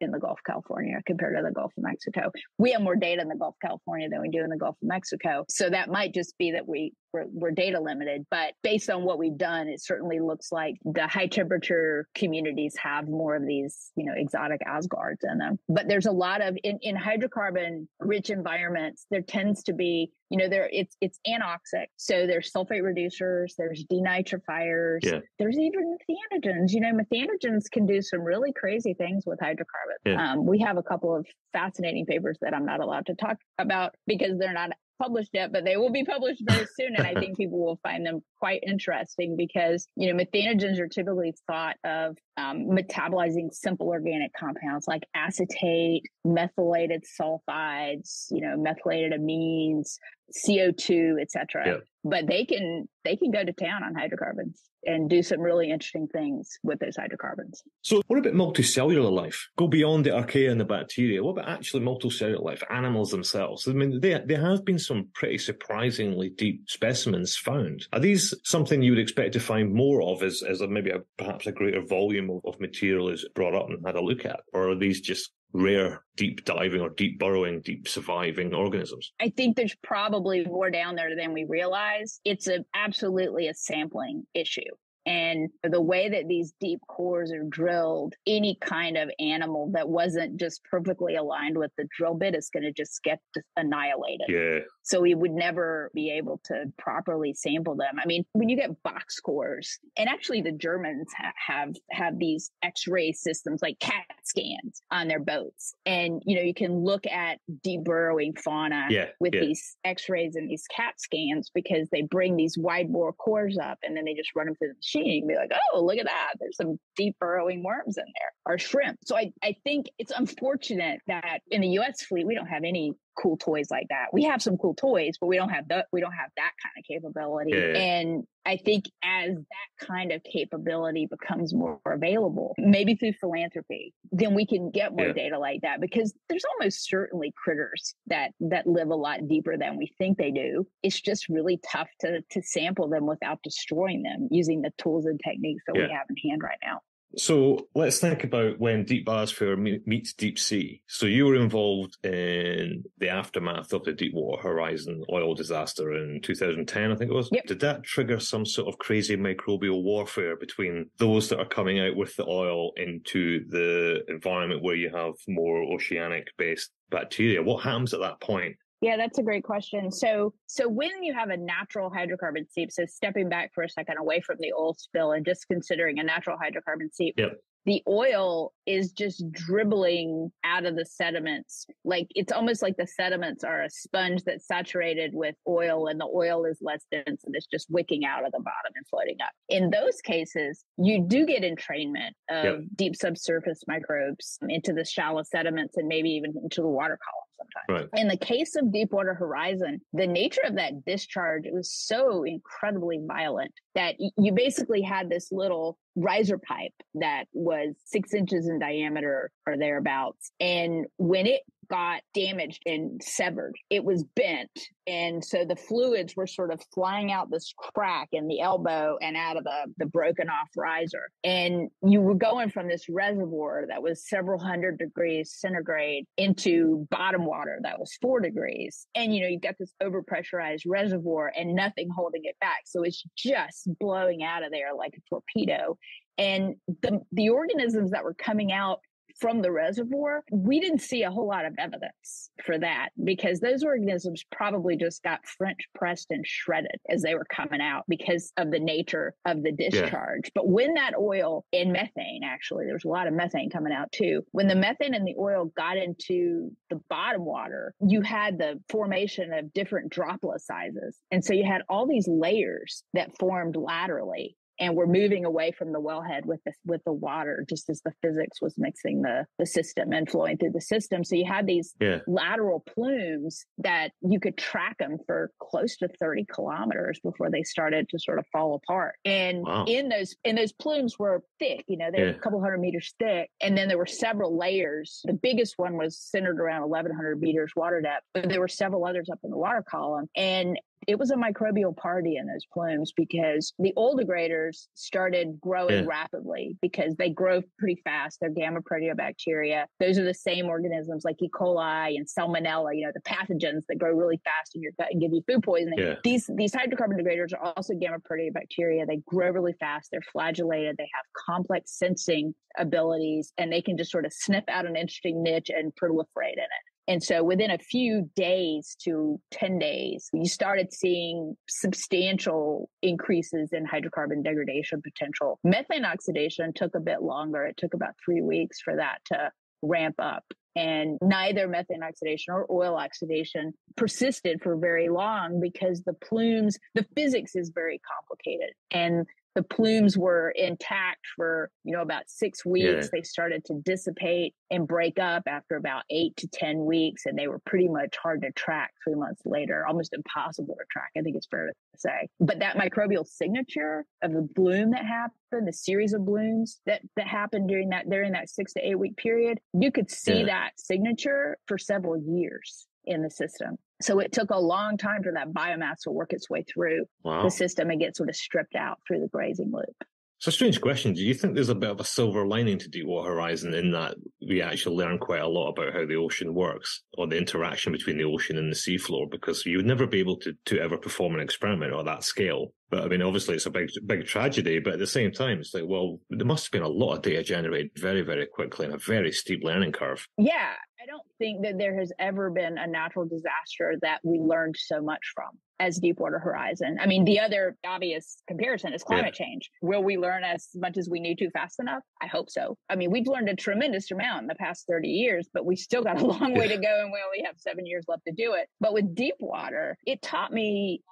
In the Gulf of California compared to the Gulf of Mexico. We have more data in the Gulf of California than we do in the Gulf of Mexico. So that might just be that we we're, we're data limited, but based on what we've done, it certainly looks like the high temperature communities have more of these, you know, exotic Asgards in them. But there's a lot of in, in hydrocarbon rich environments, there tends to be you know there it's it's anoxic so there's sulfate reducers there's denitrifiers yeah. there's even methanogens you know methanogens can do some really crazy things with hydrocarbons yeah. um, we have a couple of fascinating papers that i'm not allowed to talk about because they're not published yet, but they will be published very soon. And I think people will find them quite interesting because, you know, methanogens are typically thought of um, metabolizing simple organic compounds like acetate, methylated sulfides, you know, methylated amines, CO2, etc. Yep. But they can they can go to town on hydrocarbons and do some really interesting things with those hydrocarbons. So, what about multicellular life? Go beyond the archaea and the bacteria. What about actually multicellular life, animals themselves? I mean, there, there have been some pretty surprisingly deep specimens found. Are these something you would expect to find more of as, as a, maybe a, perhaps a greater volume of, of material is brought up and had a look at? Or are these just rare deep diving or deep burrowing, deep surviving organisms? I think there's probably more down there than we realize. It's a absolutely a sampling issue. And the way that these deep cores are drilled, any kind of animal that wasn't just perfectly aligned with the drill bit is going to just get annihilated. Yeah. So we would never be able to properly sample them. I mean, when you get box cores, and actually the Germans ha- have have these X-ray systems like CAT scans on their boats, and you know you can look at deep burrowing fauna yeah, with yeah. these X-rays and these CAT scans because they bring these wide bore cores up, and then they just run them through the machine. You can be like, oh, look at that! There's some deep burrowing worms in there, or shrimp. So I I think it's unfortunate that in the U.S. fleet we don't have any cool toys like that. We have some cool toys, but we don't have the we don't have that kind of capability. Yeah. And I think as that kind of capability becomes more available, maybe through philanthropy, then we can get more Yeah. data like that because there's almost certainly critters that that live a lot deeper than we think they do. It's just really tough to to sample them without destroying them using the tools and techniques that Yeah. we have in hand right now. So let's think about when deep biosphere meets deep sea. So you were involved in the aftermath of the Deepwater Horizon oil disaster in 2010, I think it was. Yep. Did that trigger some sort of crazy microbial warfare between those that are coming out with the oil into the environment where you have more oceanic based bacteria? What happens at that point? Yeah, that's a great question. So, so when you have a natural hydrocarbon seep, so stepping back for a second away from the oil spill and just considering a natural hydrocarbon seep, Yep. the oil is just dribbling out of the sediments. Like it's almost like the sediments are a sponge that's saturated with oil and the oil is less dense and it's just wicking out of the bottom and floating up. In those cases, you do get entrainment of Yep. deep subsurface microbes into the shallow sediments and maybe even into the water column sometimes. Right. In the case of Deepwater Horizon, the nature of that discharge was so incredibly violent that you basically had this little riser pipe that was six inches in diameter or thereabouts. And when it got damaged and severed, it was bent. And so the fluids were sort of flying out this crack in the elbow and out of the, the broken off riser. And you were going from this reservoir that was several hundred degrees centigrade into bottom water that was four degrees. And, you know, you've got this overpressurized reservoir and nothing holding it back. So it's just blowing out of there like a torpedo. And the, the organisms that were coming out from the reservoir, we didn't see a whole lot of evidence for that because those organisms probably just got French pressed and shredded as they were coming out because of the nature of the discharge. But when that oil and methane, actually, there's a lot of methane coming out too. When the methane and the oil got into the bottom water, you had the formation of different droplet sizes. And so you had all these layers that formed laterally and we're moving away from the wellhead with the with the water just as the physics was mixing the the system and flowing through the system. So you had these Yeah. lateral plumes that you could track them for close to 30 kilometers before they started to sort of fall apart. And Wow. in those and those plumes were thick you know they were a couple hundred meters thick. And then there were several layers. The biggest one was centered around 1100 meters water depth but there were several others up in the water column. And it was a microbial party in those plumes because the oil degraders started growing Yeah. rapidly because they grow pretty fast. They're gamma proteobacteria. Those are the same organisms like E. coli and salmonella, you know, the pathogens that grow really fast in your gut and give you food poisoning. Yeah. These these hydrocarbon degraders are also gamma proteobacteria. They grow really fast. They're flagellated. They have complex sensing abilities and they can just sort of sniff out an interesting niche and proliferate in it. And so within a few days to 10 days, you started seeing substantial increases in hydrocarbon degradation potential. Methane oxidation took a bit longer. It took about three weeks for that to ramp up. And neither methane oxidation or oil oxidation persisted for very long because the plumes, the physics is very complicated. And the plumes were intact for you know about six weeks Yeah. they started to dissipate and break up after about eight to ten weeks and they were pretty much hard to track three months later almost impossible to track i think it's fair to say but that microbial signature of the bloom that happened the series of blooms that that happened during that during that six to eight week period you could see Yeah. that signature for several years in the system so it took a long time for that biomass to work its way through Wow. the system and get sort of stripped out through the grazing loop. It's a strange question. Do you think there's a bit of a silver lining to Deepwater Horizon in that we actually learn quite a lot about how the ocean works or the interaction between the ocean and the seafloor? Because you would never be able to, to ever perform an experiment on that scale. But I mean, obviously, it's a big, big tragedy. But at the same time, it's like, well, there must have been a lot of data generated very, very quickly and a very steep learning curve. Yeah, I don't think that there has ever been a natural disaster that we learned so much from as Deepwater Horizon. I mean, the other obvious comparison is climate yeah. change. Will we learn as much as we need to fast enough? I hope so. I mean, we've learned a tremendous amount in the past 30 years, but we still got a long way to go and we only have seven years left to do it. But with Deepwater, it taught me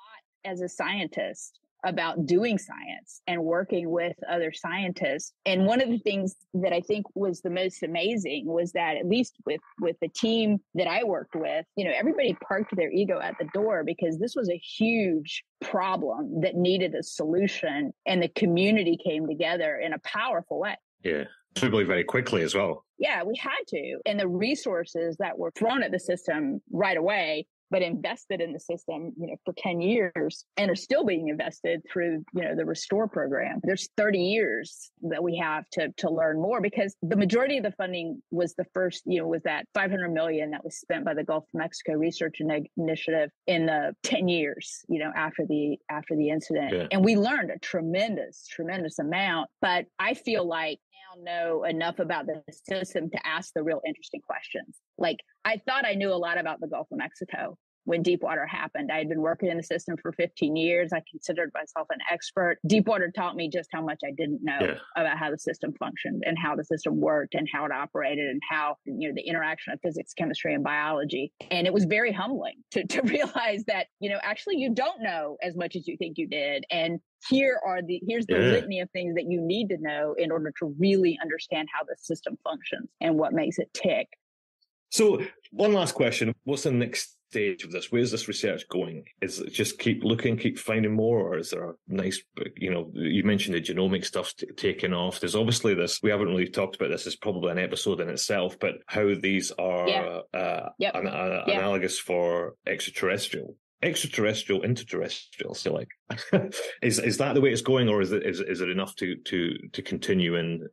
as a scientist about doing science and working with other scientists. And one of the things that I think was the most amazing was that at least with with the team that I worked with, you know, everybody parked their ego at the door because this was a huge problem that needed a solution and the community came together in a powerful way. Yeah. Probably very quickly as well. Yeah, we had to. And the resources that were thrown at the system right away but invested in the system, you know, for 10 years and are still being invested through, you know, the restore program. There's 30 years that we have to to learn more because the majority of the funding was the first, you know, was that 500 million that was spent by the Gulf of Mexico Research Initiative in the 10 years, you know, after the after the incident. Yeah. And we learned a tremendous tremendous amount, but I feel like now know enough about the system to ask the real interesting questions. Like I thought I knew a lot about the Gulf of Mexico when Deepwater happened. I had been working in the system for 15 years. I considered myself an expert. Deepwater taught me just how much I didn't know yeah. about how the system functioned and how the system worked and how it operated and how, you know, the interaction of physics, chemistry, and biology. And it was very humbling to, to realize that, you know, actually you don't know as much as you think you did. And here are the here's the yeah. litany of things that you need to know in order to really understand how the system functions and what makes it tick so, one last question: What's the next stage of this? Where's this research going? Is it just keep looking, keep finding more, or is there a nice, you know, you mentioned the genomic stuff t- taking off. There's obviously this. We haven't really talked about this. It's probably an episode in itself, but how these are yeah. uh, yep. an, yep. analogous for extraterrestrial extraterrestrial interterrestrial so like is is that the way it's going or is it is, is it enough to to to continue in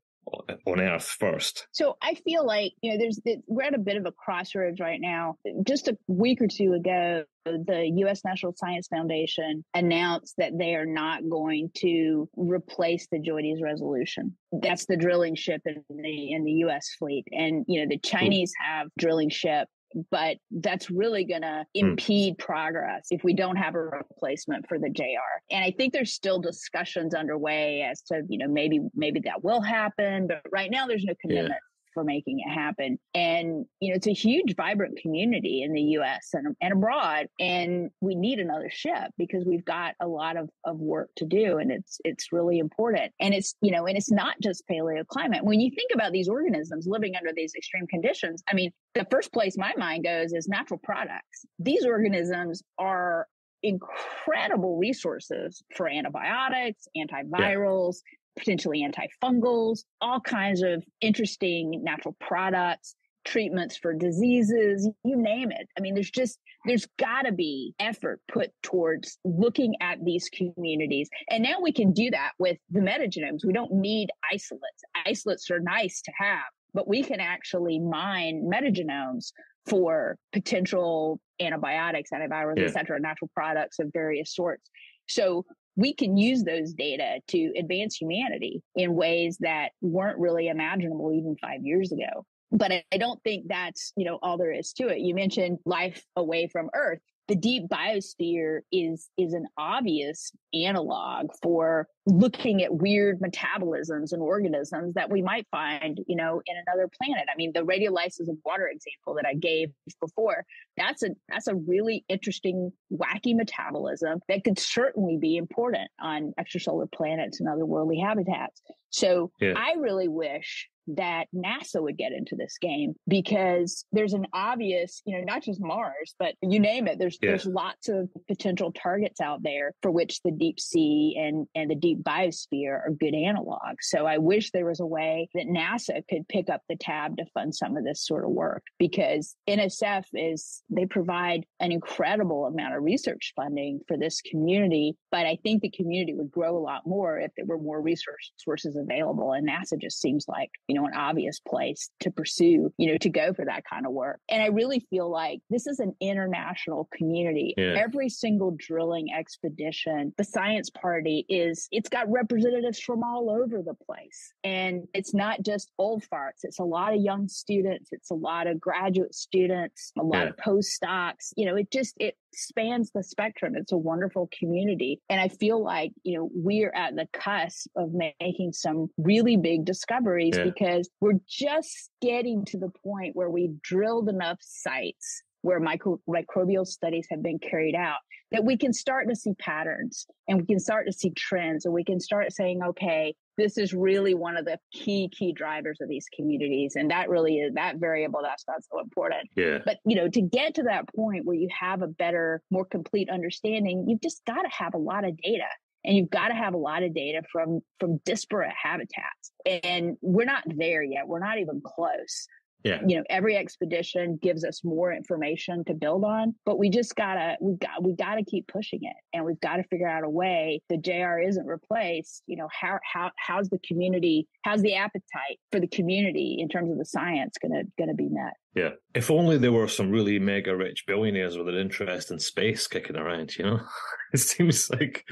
on Earth first? So I feel like you know, there's we're at a bit of a crossroads right now. Just a week or two ago, the U.S. National Science Foundation announced that they are not going to replace the JOIDES resolution. That's the drilling ship in the in the U.S. fleet, and you know the hmm. Chinese have drilling ship but that's really going to hmm. impede mm. progress if we don't have a replacement for the JR. And I think there's still discussions underway as to, you know, maybe maybe that will happen, but right now there's no commitment. For making it happen. And, you know, it's a huge, vibrant community in the US and, and abroad. And we need another ship because we've got a lot of, of work to do. And it's, it's really important. And it's, you know, and it's not just paleoclimate. When you think about these organisms living under these extreme conditions, I mean, the first place my mind goes is natural products. These organisms are incredible resources for antibiotics, antivirals, potentially antifungals, all kinds of interesting natural products, treatments for diseases, you name it. I mean, there's just, there's got to be effort put towards looking at these communities. And now we can do that with the metagenomes. We don't need isolates. Isolates are nice to have, but we can actually mine metagenomes for potential antibiotics, antivirals, yeah. et cetera, natural products of various sorts. So we can use those data to advance humanity in ways that weren't really imaginable even five years ago. But I, don't think that's, you know, all there is to it. You mentioned life away from Earth the deep biosphere is is an obvious analog for looking at weird metabolisms and organisms that we might find you know in another planet i mean the radiolysis of water example that i gave before that's a that's a really interesting wacky metabolism that could certainly be important on extrasolar planets and other worldly habitats So yeah. I really wish that NASA would get into this game because there's an obvious, you know, not just Mars, but you name it. There's yeah. there's lots of potential targets out there for which the deep sea and and the deep biosphere are good analogs. So I wish there was a way that NASA could pick up the tab to fund some of this sort of work because NSF is they provide an incredible amount of research funding for this community, but I think the community would grow a lot more if there were more resource sources available. And NASA just seems like, you know, know, an obvious place to pursue, you know, to go for that kind of work. And I really feel like this is an international community. Yeah. Every single drilling expedition, the science party is, it's got representatives from all over the place. And it's not just old farts. It's a lot of young students. It's a lot of graduate students, a lot yeah. of postdocs. You know, it just, it spans the spectrum. It's a wonderful community. And I feel like, you know, we're at the cusp of making some really big discoveries yeah. because we're just getting to the point where we've drilled enough sites where micro, microbial studies have been carried out that we can start to see patterns and we can start to see trends and we can start saying okay this is really one of the key key drivers of these communities. And that really is that variable that's not so important. Yeah. But you know to get to that point where you have a better more complete understanding you've just got to have a lot of data and you've got to have a lot of data from from disparate habitats and we're not there yet we're not even close yeah. You know, every expedition gives us more information to build on, but we just gotta, we got, we gotta keep pushing it and we've got to figure out a way the JR isn't replaced. You know, how, how, how's the community, how's the appetite for the community in terms of the science gonna, gonna be met? Yeah. If only there were some really mega rich billionaires with an interest in space kicking around, you know? it seems like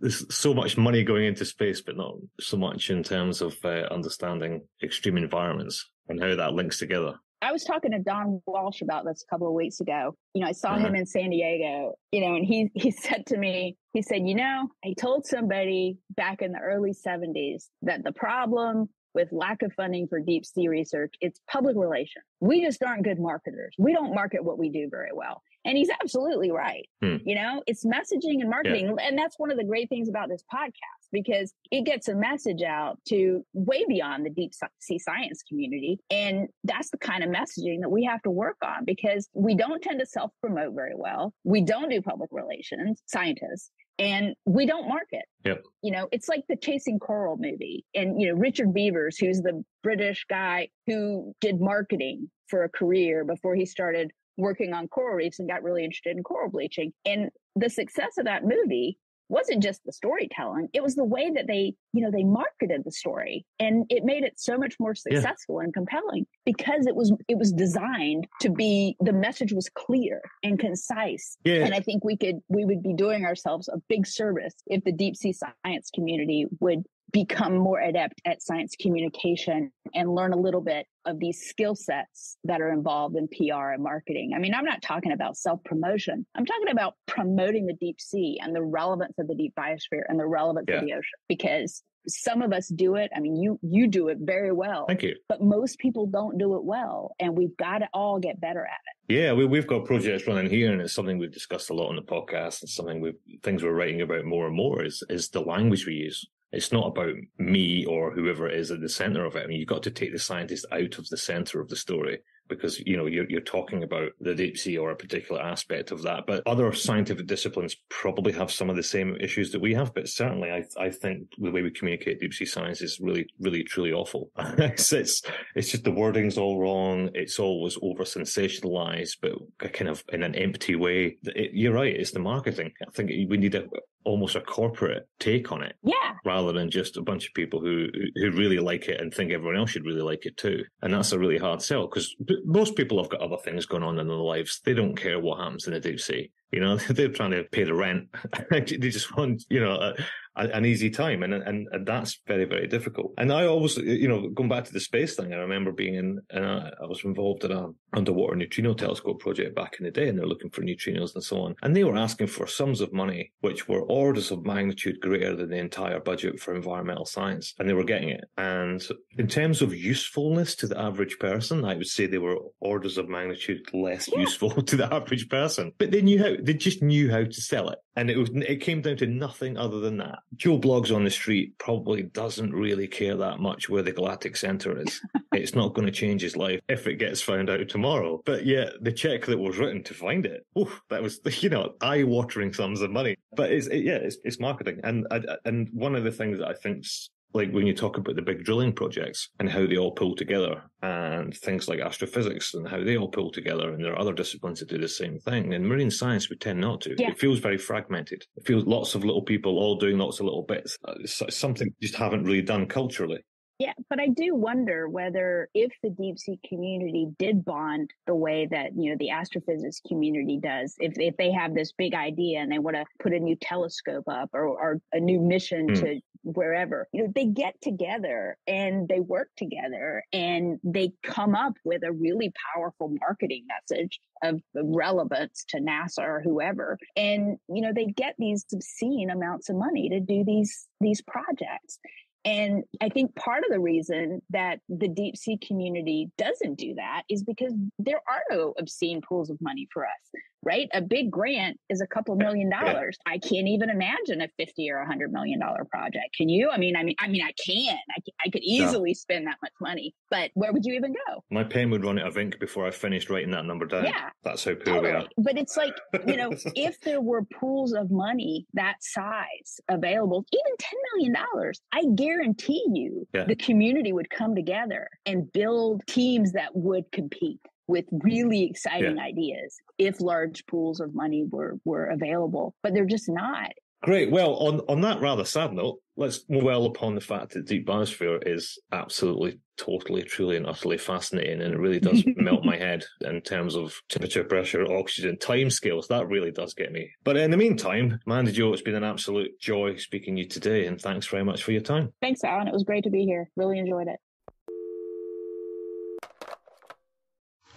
there's so much money going into space, but not so much in terms of uh, understanding extreme environments and how that links together. I was talking to Don Walsh about this a couple of weeks ago. You know, I saw uh-huh. him in San Diego, you know, and he, he said to me, he said, you know, I told somebody back in the early 70s that the problem with lack of funding for deep sea research, it's public relations. We just aren't good marketers. We don't market what we do very well. And he's absolutely right. Hmm. You know, it's messaging and marketing. Yeah. And that's one of the great things about this podcast because it gets a message out to way beyond the deep sea science community. And that's the kind of messaging that we have to work on because we don't tend to self promote very well. We don't do public relations, scientists and we don't market. Yep. You know, it's like the Chasing Coral movie. And, you know, Richard Vevers, who's the British guy who did marketing for a career before he started working on coral reefs and got really interested in coral bleaching. And the success of that movie wasn't just the storytelling it was the way that they you know they marketed the story and it made it so much more successful yeah. and compelling because it was it was designed to be the message was clear and concise yeah. and i think we could we would be doing ourselves a big service if the deep sea science community would become more adept at science communication and learn a little bit of these skill sets that are involved in PR and marketing. I mean, I'm not talking about self promotion. I'm talking about promoting the deep sea and the relevance of the deep biosphere and the relevance yeah. of the ocean because some of us do it. I mean, you you do it very well. Thank you. But most people don't do it well, and we've got to all get better at it. Yeah, we, we've got projects running here, and it's something we've discussed a lot on the podcast, and something we things we're writing about more and more is is the language we use. It's not about me or whoever it is at the center of it. I mean, you've got to take the scientist out of the center of the story because you know you're, you're talking about the deep sea or a particular aspect of that. But other scientific disciplines probably have some of the same issues that we have. But certainly i, I think the way we communicate deep sea science is really really truly awful. It's, it's it's just the wording's all wrong. It's always over sensationalized but kind of in an empty way. It, you're right it's the marketing. I think we need a almost a corporate take on it. Yeah. Rather than just a bunch of people who who really like it and think everyone else should really like it too. And that's a really hard sell because most people have got other things going on in their lives. They don't care what happens in the deep sea. You know, they're trying to pay the rent. they just want, you know, an easy time. And, and, and that's very, very difficult. And I always, you know, going back to the space thing, I remember being in, and I was involved in a underwater neutrino telescope project back in the day, and they're looking for neutrinos and so on. And they were asking for sums of money, which were orders of magnitude greater than the entire budget for environmental science. And they were getting it. And in terms of usefulness to the average person, I would say they were orders of magnitude less yeah. useful to the average person. But they knew how, they just knew how to sell it, and it was it came down to nothing other than that. Joe Bloggs on the street probably doesn't really care that much where the Galactic Center is. it's not going to change his life if it gets found out tomorrow. But yeah, the check that was written to find it, oof, that was you know eye-watering sums of money. But it's it, yeah, it's, it's marketing, and and one of the things that I think's like when you talk about the big drilling projects and how they all pull together and things like astrophysics and how they all pull together and there are other disciplines that do the same thing. In marine science we tend not to. Yeah. it feels very fragmented. It feels lots of little people all doing lots of little bits. Uh, it's something just haven't really done culturally yeah, but I do wonder whether if the deep sea community did bond the way that, you know, the astrophysics community does, if, if they have this big idea and they want to put a new telescope up or, or a new mission mm. to wherever, you know, they get together and they work together and they come up with a really powerful marketing message of relevance to NASA or whoever. And, you know, they get these obscene amounts of money to do these, these projects. And I think part of the reason that the deep sea community doesn't do that is because there are no obscene pools of money for us right? A big grant is a couple million dollars. I can't even imagine a 50 or a hundred million dollar project. Can you? I mean, I mean, I mean, I can, I, I could easily spend that much money, but where would you even go? My pen would run out of ink before I finished writing that number down. Yeah. That's how poor totally. we are. But it's like, you know, if there were pools of money that size available, even $10 million, I guarantee you yeah. the community would come together and build teams that would compete with really exciting yeah. ideas if large pools of money were were available but they're just not Great. Well, on, on that rather sad note, let's dwell upon the fact that deep biosphere is absolutely, totally, truly, and utterly fascinating, and it really does melt my head in terms of temperature, pressure, oxygen, time scales. That really does get me. But in the meantime, Mandy Joye, it's been an absolute joy speaking to you today, and thanks very much for your time. Thanks, Alan. It was great to be here. Really enjoyed it.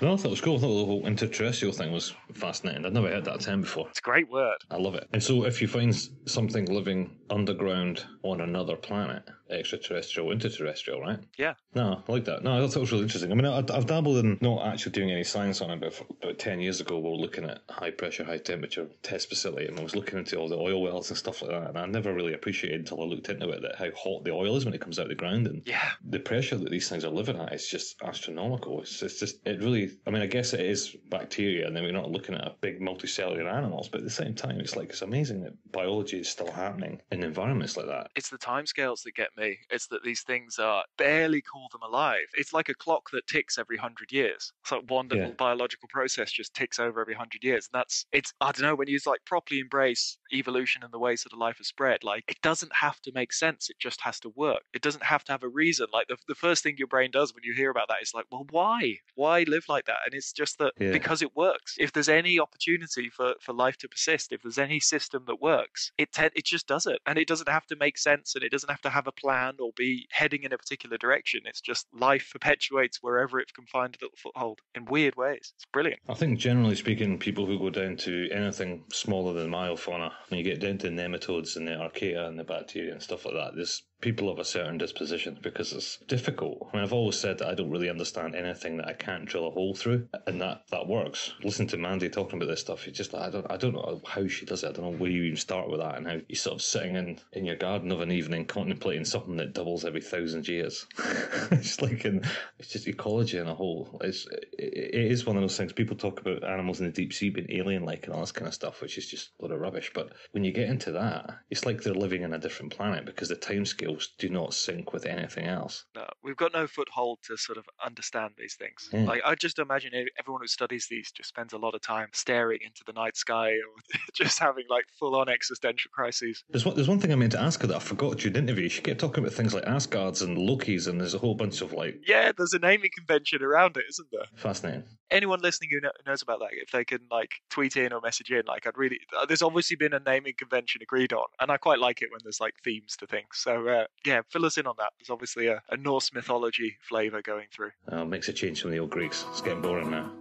No, I thought it was cool. I thought the whole interterrestrial thing was fascinating. I'd never heard that term before. It's a great word. I love it. And so, if you find something living underground on another planet, extraterrestrial, interterrestrial, right? Yeah. No, I like that. No, I thought it was really interesting. I mean, I, have dabbled in not actually doing any science on it, but about 10 years ago, we were looking at high pressure, high temperature test facility, and I was looking into all the oil wells and stuff like that. And I never really appreciated until I looked into it that how hot the oil is when it comes out of the ground. And yeah. the pressure that these things are living at is just astronomical. It's, it's just, it really, I mean, I guess it is bacteria, and then we're not looking at big multicellular animals, but at the same time, it's like, it's amazing that biology is still happening in environments like that. It's the timescales that get me. It's that these things are barely call them alive. It's like a clock that ticks every hundred years. It's like one little yeah. biological process just ticks over every hundred years. And that's it's I don't know, when you like properly embrace evolution and the ways that life has spread, like it doesn't have to make sense. It just has to work. It doesn't have to have a reason. Like the, the first thing your brain does when you hear about that is like, well, why? Why live like that? And it's just that yeah. because it works. If there's any opportunity for, for life to persist, if there's any system that works, it te- it just does it. And it doesn't have to make sense and it doesn't have to have a plan or be heading in a particular direction. It's just life perpetuates wherever it can find a little foothold in weird ways. It's brilliant. I think generally speaking, people who go down to anything smaller than meiofauna, when you get down to nematodes and the archaea and the bacteria and stuff like that, there's people of a certain disposition because it's difficult. I mean, I've always said that I don't really understand anything that I can't drill a hole through, and that that works. Listen to Mandy talking about this stuff. It's just I don't I don't know how she does it. I don't know where you even start with that, and how you're sort of sitting in in your garden of an evening contemplating something that doubles every thousand years. it's like in it's just ecology in a whole. It's it, is one of those things. People talk about animals in the deep sea being alien-like and all this kind of stuff, which is just a lot of rubbish. But when you get into that, it's like they're living in a different planet because the do not sync with anything else. No, we've got no foothold to sort of understand these things. Yeah. Like I just imagine everyone who studies these just spends a lot of time staring into the night sky or just having like full-on existential crises. There's one, there's one thing I meant to ask her that I forgot during the interview. She kept talking about things like Asgards and Lokis, and there's a whole bunch of like yeah, there's a naming convention around it, isn't there? Fascinating. Anyone listening who knows about that, if they can like tweet in or message in, like I'd really. Uh, there's obviously been a naming convention agreed on, and I quite like it when there's like themes to things. So uh, yeah, fill us in on that. There's obviously a, a Norse mythology flavour going through. Oh, makes a change from the old Greeks. It's getting boring now.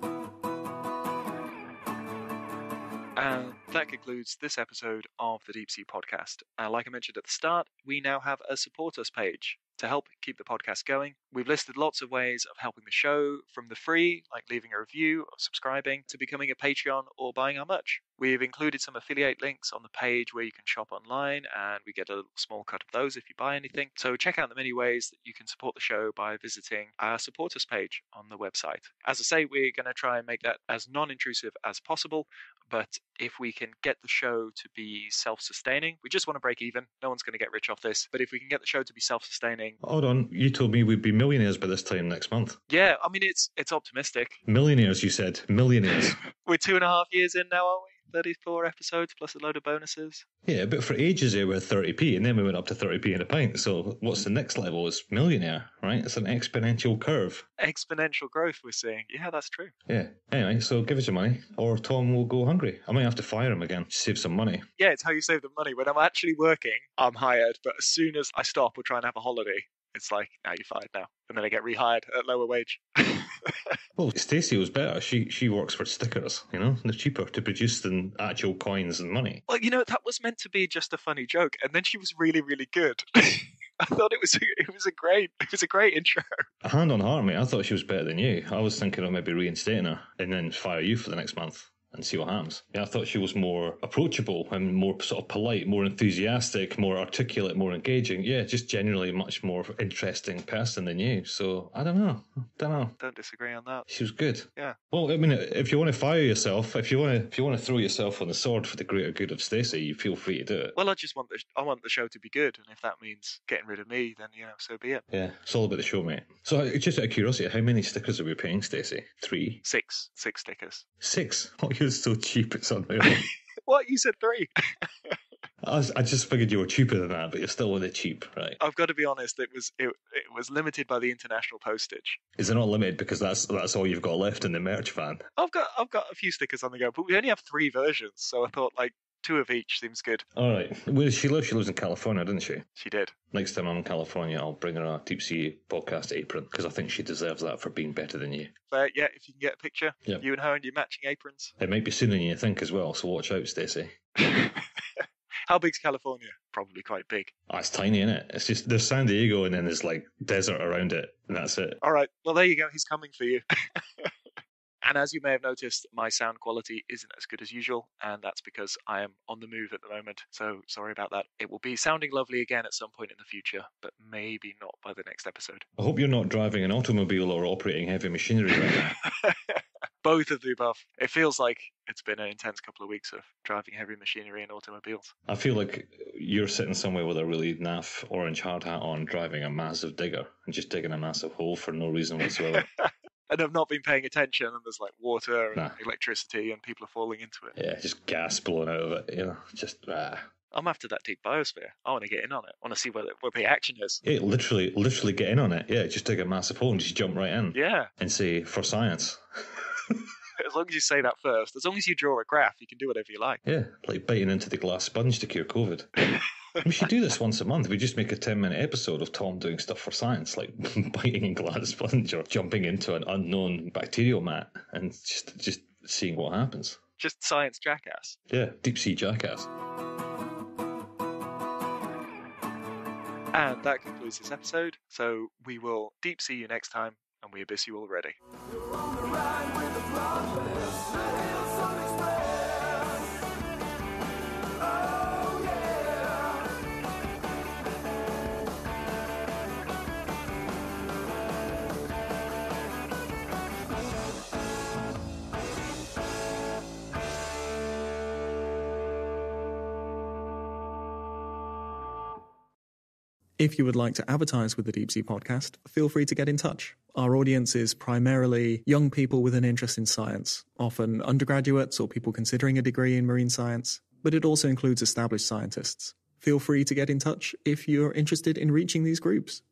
And that concludes this episode of the Deep Sea Podcast. Uh, like I mentioned at the start, we now have a support us page to help keep the podcast going. We've listed lots of ways of helping the show from the free, like leaving a review or subscribing, to becoming a Patreon or buying our merch. We've included some affiliate links on the page where you can shop online, and we get a small cut of those if you buy anything. So check out the many ways that you can support the show by visiting our support us page on the website. As I say, we're going to try and make that as non intrusive as possible. But if we can get the show to be self sustaining, we just want to break even. No one's going to get rich off this. But if we can get the show to be self sustaining. Hold on. You told me we'd be millionaires by this time next month. Yeah, I mean, it's it's optimistic. Millionaires, you said. Millionaires. We're two and a half years in now, aren't we? 34 episodes plus a load of bonuses. Yeah, but for ages they were 30p and then we went up to 30p in a pint. So what's the next level? Is millionaire, right? It's an exponential curve. Exponential growth we're seeing. Yeah, that's true. Yeah. Anyway, so give us your money or Thom will go hungry. I might have to fire him again to save some money. Yeah, it's how you save the money. When I'm actually working, I'm hired. But as soon as I stop or try and have a holiday, it's like, now you're fired now. And then I get rehired at lower wage. well, Stacey was better. She she works for stickers, you know? They're cheaper to produce than actual coins and money. Well, you know, that was meant to be just a funny joke. And then she was really, really good. I thought it was it was a great it was a great intro. Hand on heart, mate. I thought she was better than you. I was thinking of maybe reinstating her and then fire you for the next month and see what happens. Yeah, I thought she was more approachable and more sort of polite, more enthusiastic, more articulate, more engaging. Yeah, just generally much more interesting person than you. So I don't know. Don't know. Don't disagree on that. She was good. Yeah. Well, I mean, if you want to fire yourself, if you want to, if you want to throw yourself on the sword for the greater good of Stacey, you feel free to do it. Well, I just want the I want the show to be good, and if that means getting rid of me, then you know, so be it. Yeah, it's all about the show, mate. So just out of curiosity, how many stickers are we paying, Stacey? Three. Six. Six stickers. Six. Oh, you're so cheap. It's unreal. what you said three? I, was, I just figured you were cheaper than that, but you're still with it cheap, right? I've got to be honest. It was it, it was limited by the international postage. Is it not limited because that's that's all you've got left in the merch van? I've got I've got a few stickers on the go, but we only have three versions, so I thought like two of each seems good. All right. Where does she live? She lives in California, doesn't she? She did. Next time I'm in California, I'll bring her a Deep Sea podcast apron because I think she deserves that for being better than you. But yeah, if you can get a picture, Yep. you and her in your matching aprons. It might be sooner than you think as well, so watch out, Stacey. How big's California? Probably quite big. Oh, it's tiny, isn't it? It's just there's San Diego and then there's like desert around it, and that's it. All right. Well, there you go. He's coming for you. and as you may have noticed, my sound quality isn't as good as usual, and that's because I am on the move at the moment. So sorry about that. It will be sounding lovely again at some point in the future, but maybe not by the next episode. I hope you're not driving an automobile or operating heavy machinery right now. Both of the above. It feels like it's been an intense couple of weeks of driving heavy machinery and automobiles. I feel like you're sitting somewhere with a really naff orange hard hat on, driving a massive digger and just digging a massive hole for no reason whatsoever. and I've not been paying attention, and there's like water and Nah. electricity, and people are falling into it. yeah, just gas blowing out of it, you know, just ah. I'm after that deep biosphere. I want to get in on it. I want to see where the, where the action is. Yeah, literally, literally get in on it. Yeah, just dig a massive hole and just jump right in Yeah, and say for science. as long as you say that first. As long as you draw a graph, you can do whatever you like. Yeah, like biting into the glass sponge to cure COVID. we should do this once a month. We just make a 10 minute episode of Thom doing stuff for science, like biting a glass sponge or jumping into an unknown bacterial mat and just, just seeing what happens. Just science jackass. Yeah, deep sea jackass. And that concludes this episode. So we will deep see you next time, and we abyss you already. If you would like to advertise with the Deep Sea podcast, feel free to get in touch. Our audience is primarily young people with an interest in science, often undergraduates or people considering a degree in marine science, but it also includes established scientists. Feel free to get in touch if you're interested in reaching these groups.